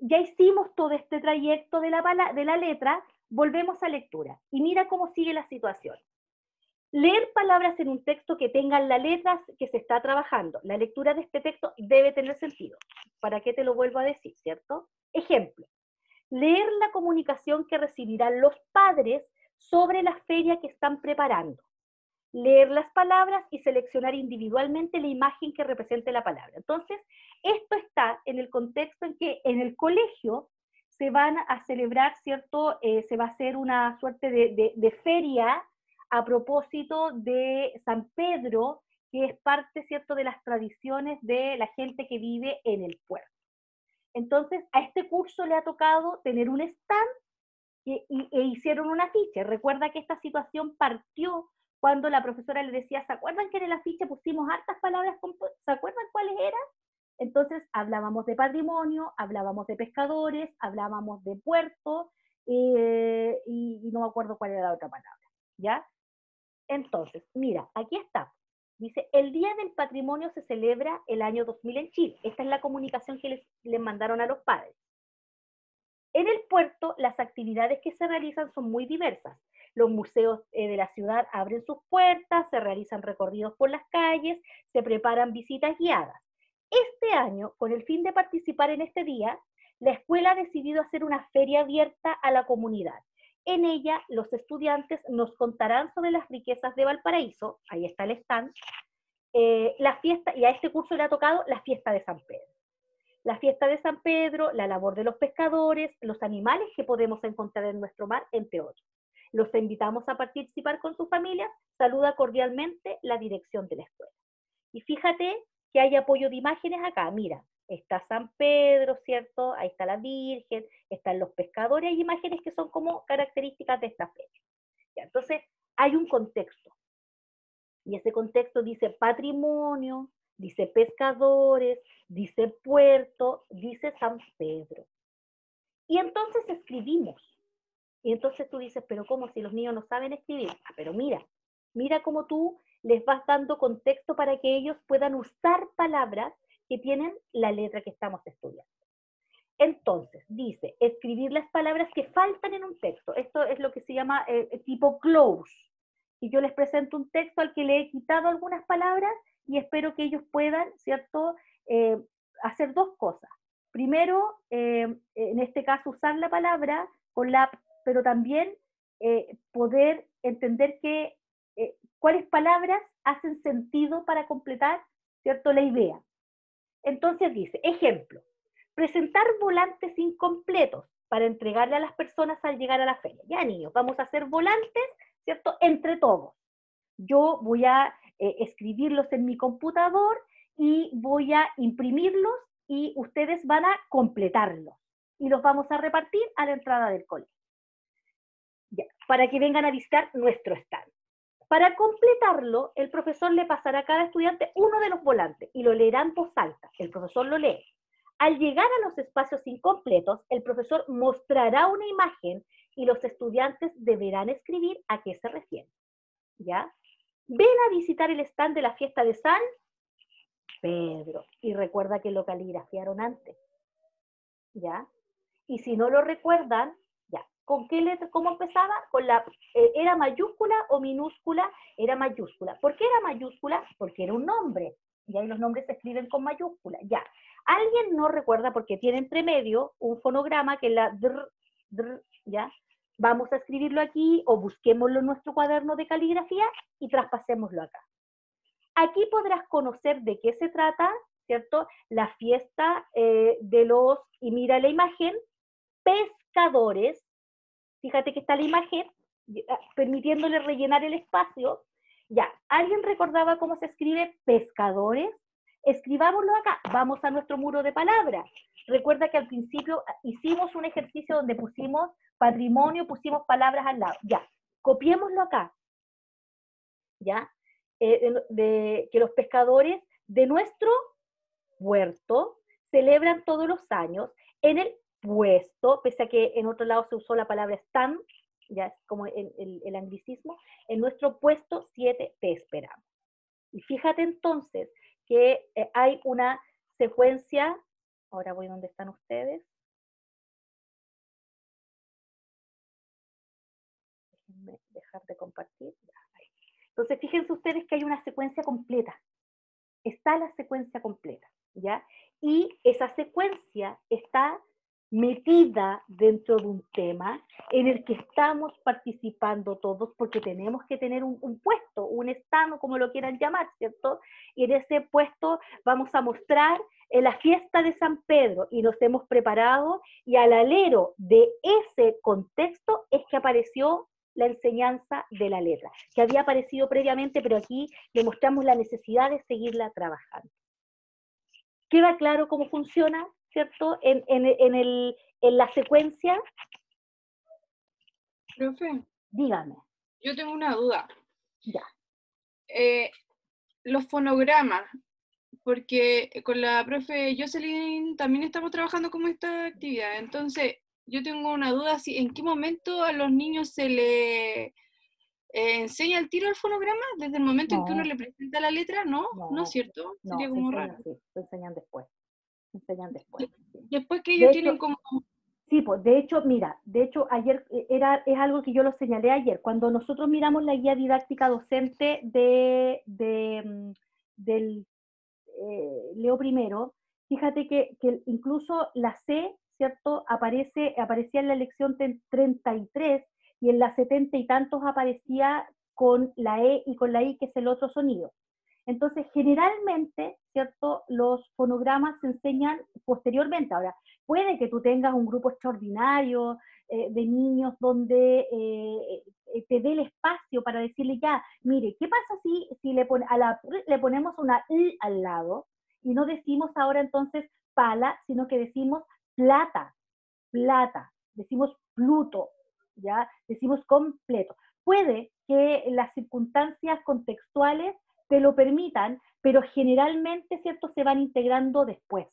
Ya hicimos todo este trayecto de la, de la letra, volvemos a lectura. Y mira cómo sigue la situación. Leer palabras en un texto que tengan las letras que se está trabajando. La lectura de este texto debe tener sentido. ¿Para qué te lo vuelvo a decir, cierto? Ejemplo leer la comunicación que recibirán los padres sobre la feria que están preparando, leer las palabras y seleccionar individualmente la imagen que represente la palabra. Entonces, esto está en el contexto en que en el colegio se van a celebrar, ¿cierto? Eh, se va a hacer una suerte de, de feria a propósito de San Pedro, que es parte, ¿cierto?, de las tradiciones de la gente que vive en el puerto. Entonces, a este curso le ha tocado tener un stand y, e hicieron una ficha. Recuerda que esta situación partió cuando la profesora le decía, ¿se acuerdan que en el afiche pusimos hartas palabras? ¿Se acuerdan cuáles eran? Entonces hablábamos de patrimonio, hablábamos de pescadores, hablábamos de puerto eh, y, no me acuerdo cuál era la otra palabra. ¿Ya? Entonces, mira, aquí está. Dice, el Día del Patrimonio se celebra el año 2000 en Chile. Esta es la comunicación que les, les mandaron a los padres. En el puerto, las actividades que se realizan son muy diversas. Los museos eh, de la ciudad abren sus puertas, se realizan recorridos por las calles, se preparan visitas guiadas. Este año, con el fin de participar en este día, la escuela ha decidido hacer una feria abierta a la comunidad. En ella, los estudiantes nos contarán sobre las riquezas de Valparaíso, ahí está el stand, eh, la fiesta, y a este curso le ha tocado la fiesta de San Pedro. La fiesta de San Pedro, la labor de los pescadores, los animales que podemos encontrar en nuestro mar, entre otros. Los invitamos a participar con sus familias. Saluda cordialmente la dirección de la escuela. Y fíjate que hay apoyo de imágenes acá. Mira, está San Pedro, ¿cierto? Ahí está la Virgen, están los pescadores, hay imágenes que son como características de esta fecha. Entonces, hay un contexto. Y ese contexto dice patrimonio, dice pescadores, dice puerto, dice San Pedro. Y entonces escribimos. Y entonces tú dices, pero ¿cómo si los niños no saben escribir? Ah, pero mira, mira cómo tú les vas dando contexto para que ellos puedan usar palabras que tienen la letra que estamos estudiando. Entonces, dice, escribir las palabras que faltan en un texto. Esto es lo que se llama eh, tipo close. Y yo les presento un texto al que le he quitado algunas palabras y espero que ellos puedan, ¿cierto?, eh, hacer dos cosas. Primero, eh, en este caso, usar la palabra con la, pero también eh, poder entender que, cuáles palabras hacen sentido para completar, ¿cierto?, la idea. Entonces dice, ejemplo, presentar volantes incompletos para entregarle a las personas al llegar a la feria. Ya, niños, vamos a hacer volantes, ¿cierto?, entre todos. Yo voy a escribirlos en mi computador y voy a imprimirlos y ustedes van a completarlos y los vamos a repartir a la entrada del colegio. para que vengan a visitar nuestro stand. Para completarlo, el profesor le pasará a cada estudiante uno de los volantes y lo leerá en voz alta. El profesor lo lee. Al llegar a los espacios incompletos, el profesor mostrará una imagen y los estudiantes deberán escribir a qué se refiere. ¿Ya? Ven a visitar el stand de la fiesta de San Pedro. Y recuerda que lo caligrafiaron antes. ¿Ya? Y si no lo recuerdan, ya. ¿Con qué letra? ¿Cómo empezaba? Con la, eh, ¿Era mayúscula o minúscula? Era mayúscula. ¿Por qué era mayúscula? Porque era un nombre. Y ahí los nombres se escriben con mayúscula. Ya. Alguien no recuerda porque tiene entre medio un fonograma que es la dr, ¿ya? Vamos a escribirlo aquí o busquémoslo en nuestro cuaderno de caligrafía y traspasémoslo acá. Aquí podrás conocer de qué se trata, ¿cierto? La fiesta eh, de los, y mira la imagen, pescadores. Fíjate que está la imagen, ah, permitiéndole rellenar el espacio. Ya, ¿alguien recordaba cómo se escribe pescadores? Escribámoslo acá, vamos a nuestro muro de palabras. Recuerda que al principio ah, hicimos un ejercicio donde pusimos patrimonio, pusimos palabras al lado. Ya, copiémoslo acá. ¿Ya? Eh, de, que los pescadores de nuestro puerto celebran todos los años en el puesto, pese a que en otro lado se usó la palabra stand, ya como el, el, anglicismo, en nuestro puesto 7 te esperamos. Y fíjate entonces que eh, hay una secuencia, ahora voy donde están ustedes. Déjenme dejar de compartir. Entonces, fíjense ustedes que hay una secuencia completa. Está la secuencia completa, ¿ya? Y esa secuencia está metida dentro de un tema en el que estamos participando todos porque tenemos que tener un, puesto, un estado, como lo quieran llamar, ¿cierto? Y en ese puesto vamos a mostrar en la fiesta de San Pedro y nos hemos preparado y al alero de ese contexto es que apareció la enseñanza de la letra, que había aparecido previamente, pero aquí demostramos la necesidad de seguirla trabajando. ¿Queda claro cómo funciona, cierto, en, el, en la secuencia? Profe. Dígame. Yo tengo una duda. Ya. Eh, los fonogramas, porque con la profe Jocelyn también estamos trabajando con esta actividad, entonces yo tengo una duda, si ¿en qué momento a los niños se le eh, enseña el tiro al fonograma? ¿Desde el momento en que uno le presenta la letra? No, no, es cierto. Sería como raro. Sí, lo enseñan después. enseñan después. Después que ellos tienen como... Sí, pues de hecho, mira, de hecho ayer eh, era, es algo que yo lo señalé ayer, cuando nosotros miramos la guía didáctica docente de, de mm, del eh, Leo primero, fíjate que, incluso la C ¿cierto? Aparece, aparecía en la elección 33 y en la 70 y tantos aparecía con la E y con la I, que es el otro sonido. Entonces, generalmente, ¿cierto? Los fonogramas se enseñan posteriormente. Ahora, puede que tú tengas un grupo extraordinario eh, de niños donde eh, eh, te dé el espacio para decirle ya, mire, ¿qué pasa si, si le, a la, ponemos una I al lado y no decimos ahora entonces pala, sino que decimos plata, plata, decimos Pluto, ¿ya? Decimos completo. puede que las circunstancias contextuales te lo permitan, pero generalmente, ¿cierto?, se van integrando después,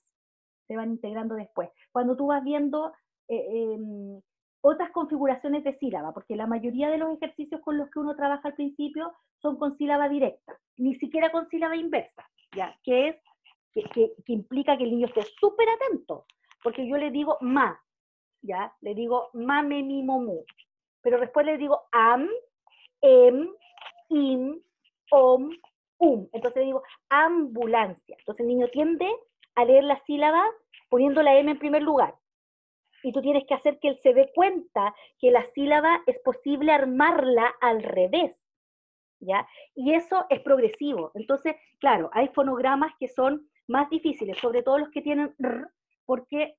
se van integrando después. Cuando tú vas viendo em, otras configuraciones de sílaba, porque la mayoría de los ejercicios con los que uno trabaja al principio son con sílaba directa, ni siquiera con sílaba inversa, ¿ya? Que es, que, implica que el niño esté súper atento, porque yo le digo ma, ¿ya? Le digo ma, me, mi, mo, mu, pero después le digo am, em, im, om, um. Entonces digo ambulancia. Entonces el niño tiende a leer la sílaba poniendo la M en primer lugar. Y tú tienes que hacer que él se dé cuenta que la sílaba es posible armarla al revés. ¿Ya? Y eso es progresivo. Entonces, claro, hay fonogramas que son más difíciles, sobre todo los que tienen r, porque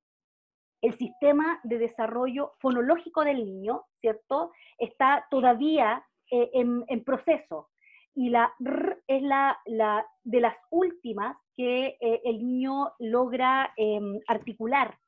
el sistema de desarrollo fonológico del niño, ¿cierto? Está todavía eh, en, proceso. Y la R es la, la de las últimas que eh, el niño logra em, articular.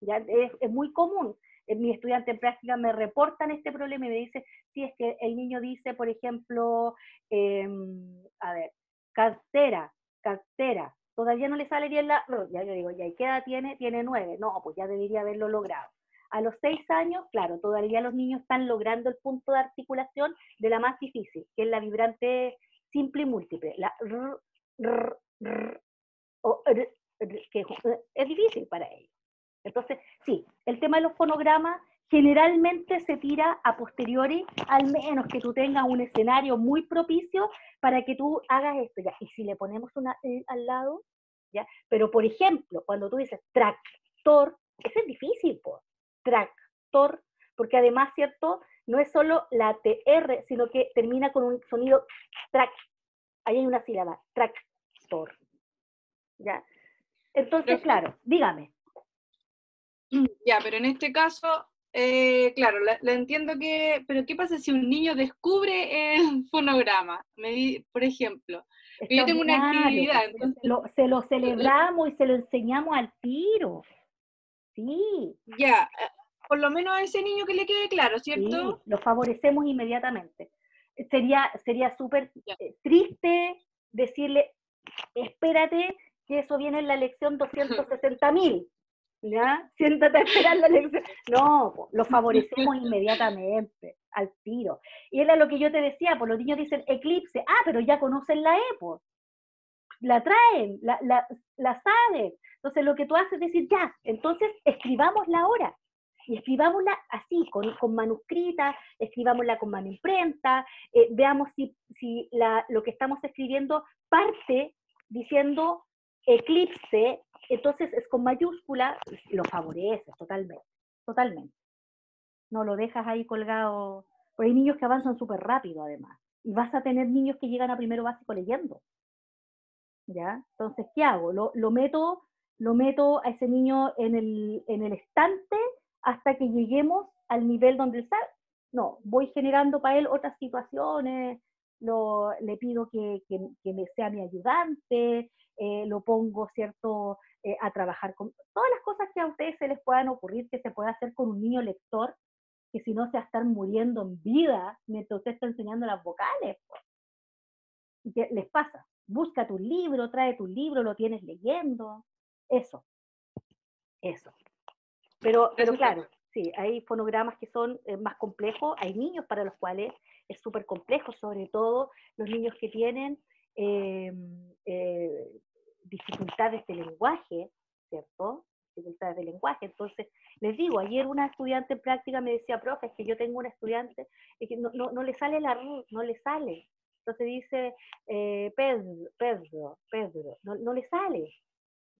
Es, muy común. Eh, mi estudiante en práctica me reportan este problema y me dice, si es que el niño dice, por ejemplo, em, a ver, cartera, cartera, todavía no le sale bien la, ya yo digo, ya, ¿y qué edad tiene? Tiene nueve, no, pues ya debería haberlo logrado. A los seis años, claro, todavía los niños están logrando el punto de articulación de la más difícil, que es la vibrante simple y múltiple, la que es difícil para ellos. Entonces, sí, el tema de los fonogramas generalmente se tira a posteriori, al menos que tú tengas un escenario muy propicio para que tú hagas esto. Ya. Y si le ponemos una e al lado, ¿ya? Pero, por ejemplo, cuando tú dices tractor, eso es difícil, pues tractor, porque además, ¿cierto? No es solo la TR, sino que termina con un sonido track. Ahí hay una sílaba, tractor. ¿Ya? Entonces, claro, dígame. (clears throat) Ya, pero en este caso, eh, claro, la, entiendo que, pero ¿qué pasa si un niño descubre el (laughs) fonograma? Me por ejemplo, yo tengo una actividad. se (laughs) lo celebramos y se lo enseñamos al tiro. Sí. Ya, por lo menos a ese niño que le quede claro, ¿cierto? Sí, lo favorecemos inmediatamente. Sería sería súper eh, triste decirle, espérate, que eso viene en la lección (laughs) 260 mil. ¿Ya? Siéntate a esperar la. No, lo favorecemos (laughs) inmediatamente, al tiro. Y era lo que yo te decía, pues los niños dicen eclipse, ah, pero ya conocen la EPO. La traen, la, la, la saben. Entonces lo que tú haces es decir, ya, entonces escribamos la hora y escribámosla así, con, con manuscrita, escribámosla con mano imprenta, eh, veamos si, si la, lo que estamos escribiendo parte diciendo eclipse, entonces es con mayúscula, lo favorece totalmente, totalmente. No lo dejas ahí colgado, porque hay niños que avanzan súper rápido además, y vas a tener niños que llegan a primero básico leyendo. ¿Ya? Entonces, ¿qué hago? Lo, lo meto, lo meto a ese niño en el, en el estante hasta que lleguemos al nivel donde está. No, voy generando para él otras situaciones, lo, le pido que, que, me sea mi ayudante, eh, lo pongo, ¿cierto?, eh, a trabajar con todas las cosas que a ustedes se les puedan ocurrir que se puede hacer con un niño lector, que si no se va a estar muriendo en vida mientras usted está enseñando las vocales. ¿Y qué les pasa? Busca tu libro, trae tu libro, lo tienes leyendo. Eso. Eso. Pero, pero claro, sí, hay fonogramas que son eh, más complejos, hay niños para los cuales es súper complejo, sobre todo los niños que tienen eh, eh, dificultades de lenguaje, ¿cierto? Dificultades de lenguaje. Entonces, les digo, ayer una estudiante en práctica me decía, profe, es que yo tengo una estudiante que no, no, no le sale la R, no le sale. Entonces dice, Pedro, Pedro, Pedro, no, no le sale.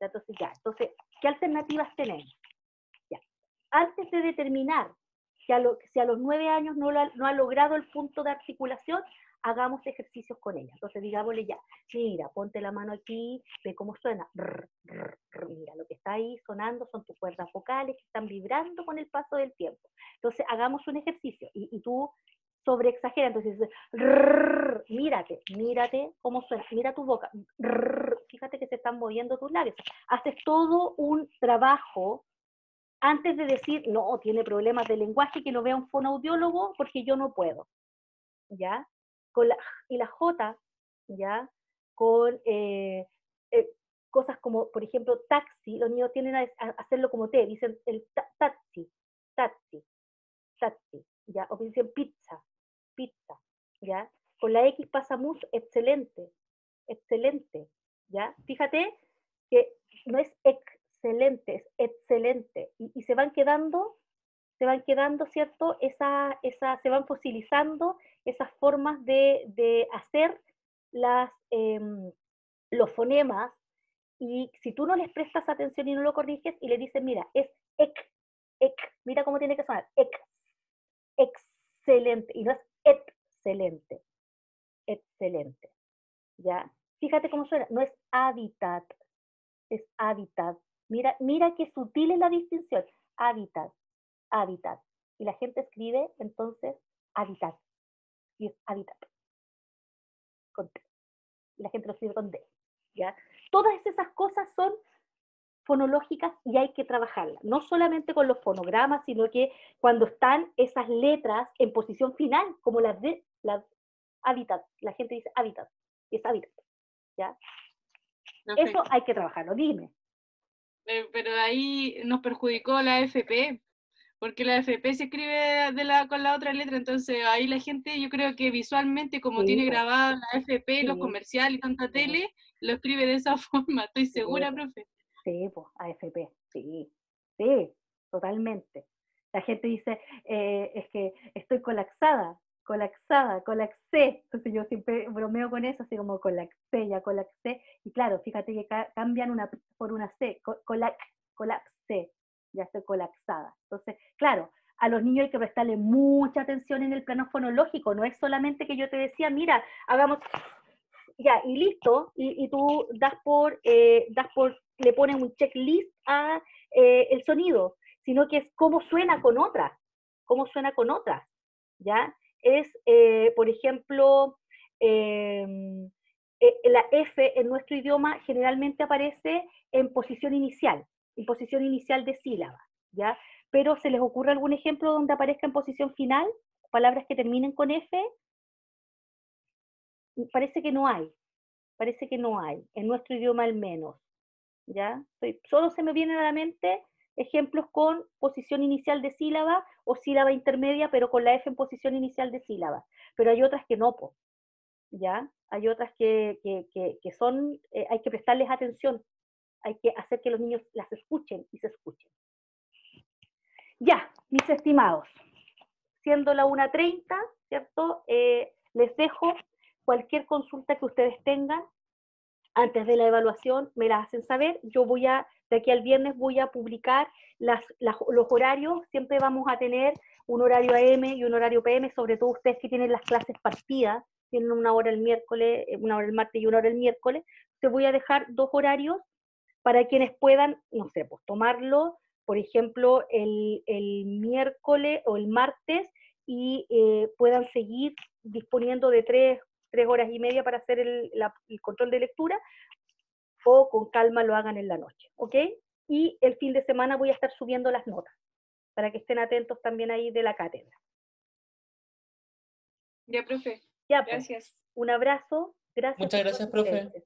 Entonces ¿qué alternativas tenemos? antes de determinar si a, si a los nueve años no, no, ha logrado el punto de articulación, hagamos ejercicios con ella. Entonces digámosle ya, mira, ponte la mano aquí, ve cómo suena. mira, lo que está ahí sonando son tus cuerdas vocales que están vibrando con el paso del tiempo. Entonces hagamos un ejercicio y, y tú sobre exagera, entonces mírate, mírate cómo suena, mira tu boca, fíjate que se están moviendo tus labios. Haces todo un trabajo antes de decir, no, tiene problemas de lenguaje, que lo vea un fonoaudiólogo porque yo no puedo. ¿ya? Con la, y la J, ¿ya? Con eh, eh, cosas como, por ejemplo, taxi, los niños tienden a, hacerlo como T, dicen el taxi, taxi, taxi, ¿ya? O dicen pizza, pizza, ¿ya? Con la X pasa mucho, excelente, excelente, ¿ya? Fíjate que no es excelente, es excelente, y, y se van quedando se van quedando, ¿cierto? Esa, esa, se van fosilizando esas formas de, de hacer las, em, los fonemas y si tú no les prestas atención y no lo corriges y le dices, mira, es ec, ec, mira cómo tiene que sonar, ec, excelente, y no es excelente, excelente, ¿ya? Fíjate cómo suena, no es hábitat, es hábitat. Mira, mira qué sutil es la distinción, hábitat, hábitat. Y la gente escribe entonces hábitat, y es hábitat, con T. La gente lo escribe con D, ¿ya? Todas esas cosas son fonológicas y hay que trabajarlas, no solamente con los fonogramas, sino que cuando están esas letras en posición final, como las de las hábitat, la gente dice hábitat, y es hábitat, ¿ya? Eso hay que trabajarlo, dime. Eh, pero ahí nos perjudicó la FP, porque la FP se escribe de la, con la otra letra, entonces ahí la gente, yo creo que visualmente, como tiene grabada la FP, los comerciales y tanta tele, lo escribe de esa (laughs) forma, estoy segura, profe. Sí, pues, AFP, sí, sí, totalmente. La gente dice, eh, es que estoy colapsada, colapsada, colapsé. Entonces yo siempre bromeo con eso, así como colapsé, ya colapsé. Y claro, fíjate que cambian una por una C, colapsé, ya estoy colapsada. Entonces, claro, a los niños hay que prestarle mucha atención en el plano fonológico, no es solamente que yo te decía, mira, hagamos ya, y listo, y, tú das por, eh, das por, le pones un checklist a eh, el sonido, sino que es cómo suena con otras, cómo suena con otras, ¿ya? Es, eh, por ejemplo, em, la F en nuestro idioma generalmente aparece en posición inicial, en posición inicial de sílaba, ¿ya? Pero ¿se les ocurre algún ejemplo donde aparezca en posición final palabras que terminen con F? parece que no hay, parece que no hay, en nuestro idioma al menos, ¿ya? Solo se me vienen a la mente ejemplos con posición inicial de sílaba o sílaba intermedia, pero con la F en posición inicial de sílaba, pero hay otras que no, ¿ya? Hay otras que, que, son, eh, hay que prestarles atención, hay que hacer que los niños las escuchen y se escuchen. Ya, mis estimados, siendo la 1.30, ¿cierto? Eh, les dejo cualquier consulta que ustedes tengan antes de la evaluación, me la hacen saber. Yo voy a, de aquí al viernes voy a publicar las, los horarios. Siempre vamos a tener un horario AM y un horario PM, sobre todo ustedes que tienen las clases partidas, tienen una hora el miércoles, eh, una hora el martes y una hora el miércoles. Te voy a dejar dos horarios para quienes puedan, no sé, pues tomarlo, por ejemplo, el, el miércoles o el martes y eh, puedan seguir disponiendo de tres tres horas y media para hacer el, control de lectura, o con calma lo hagan en la noche, ¿ok? Y el fin de semana voy a estar subiendo las notas, para que estén atentos también ahí de la cátedra. Ya, profe. Ya, pues, gracias. Un abrazo. Gracias. Muchas gracias, profe.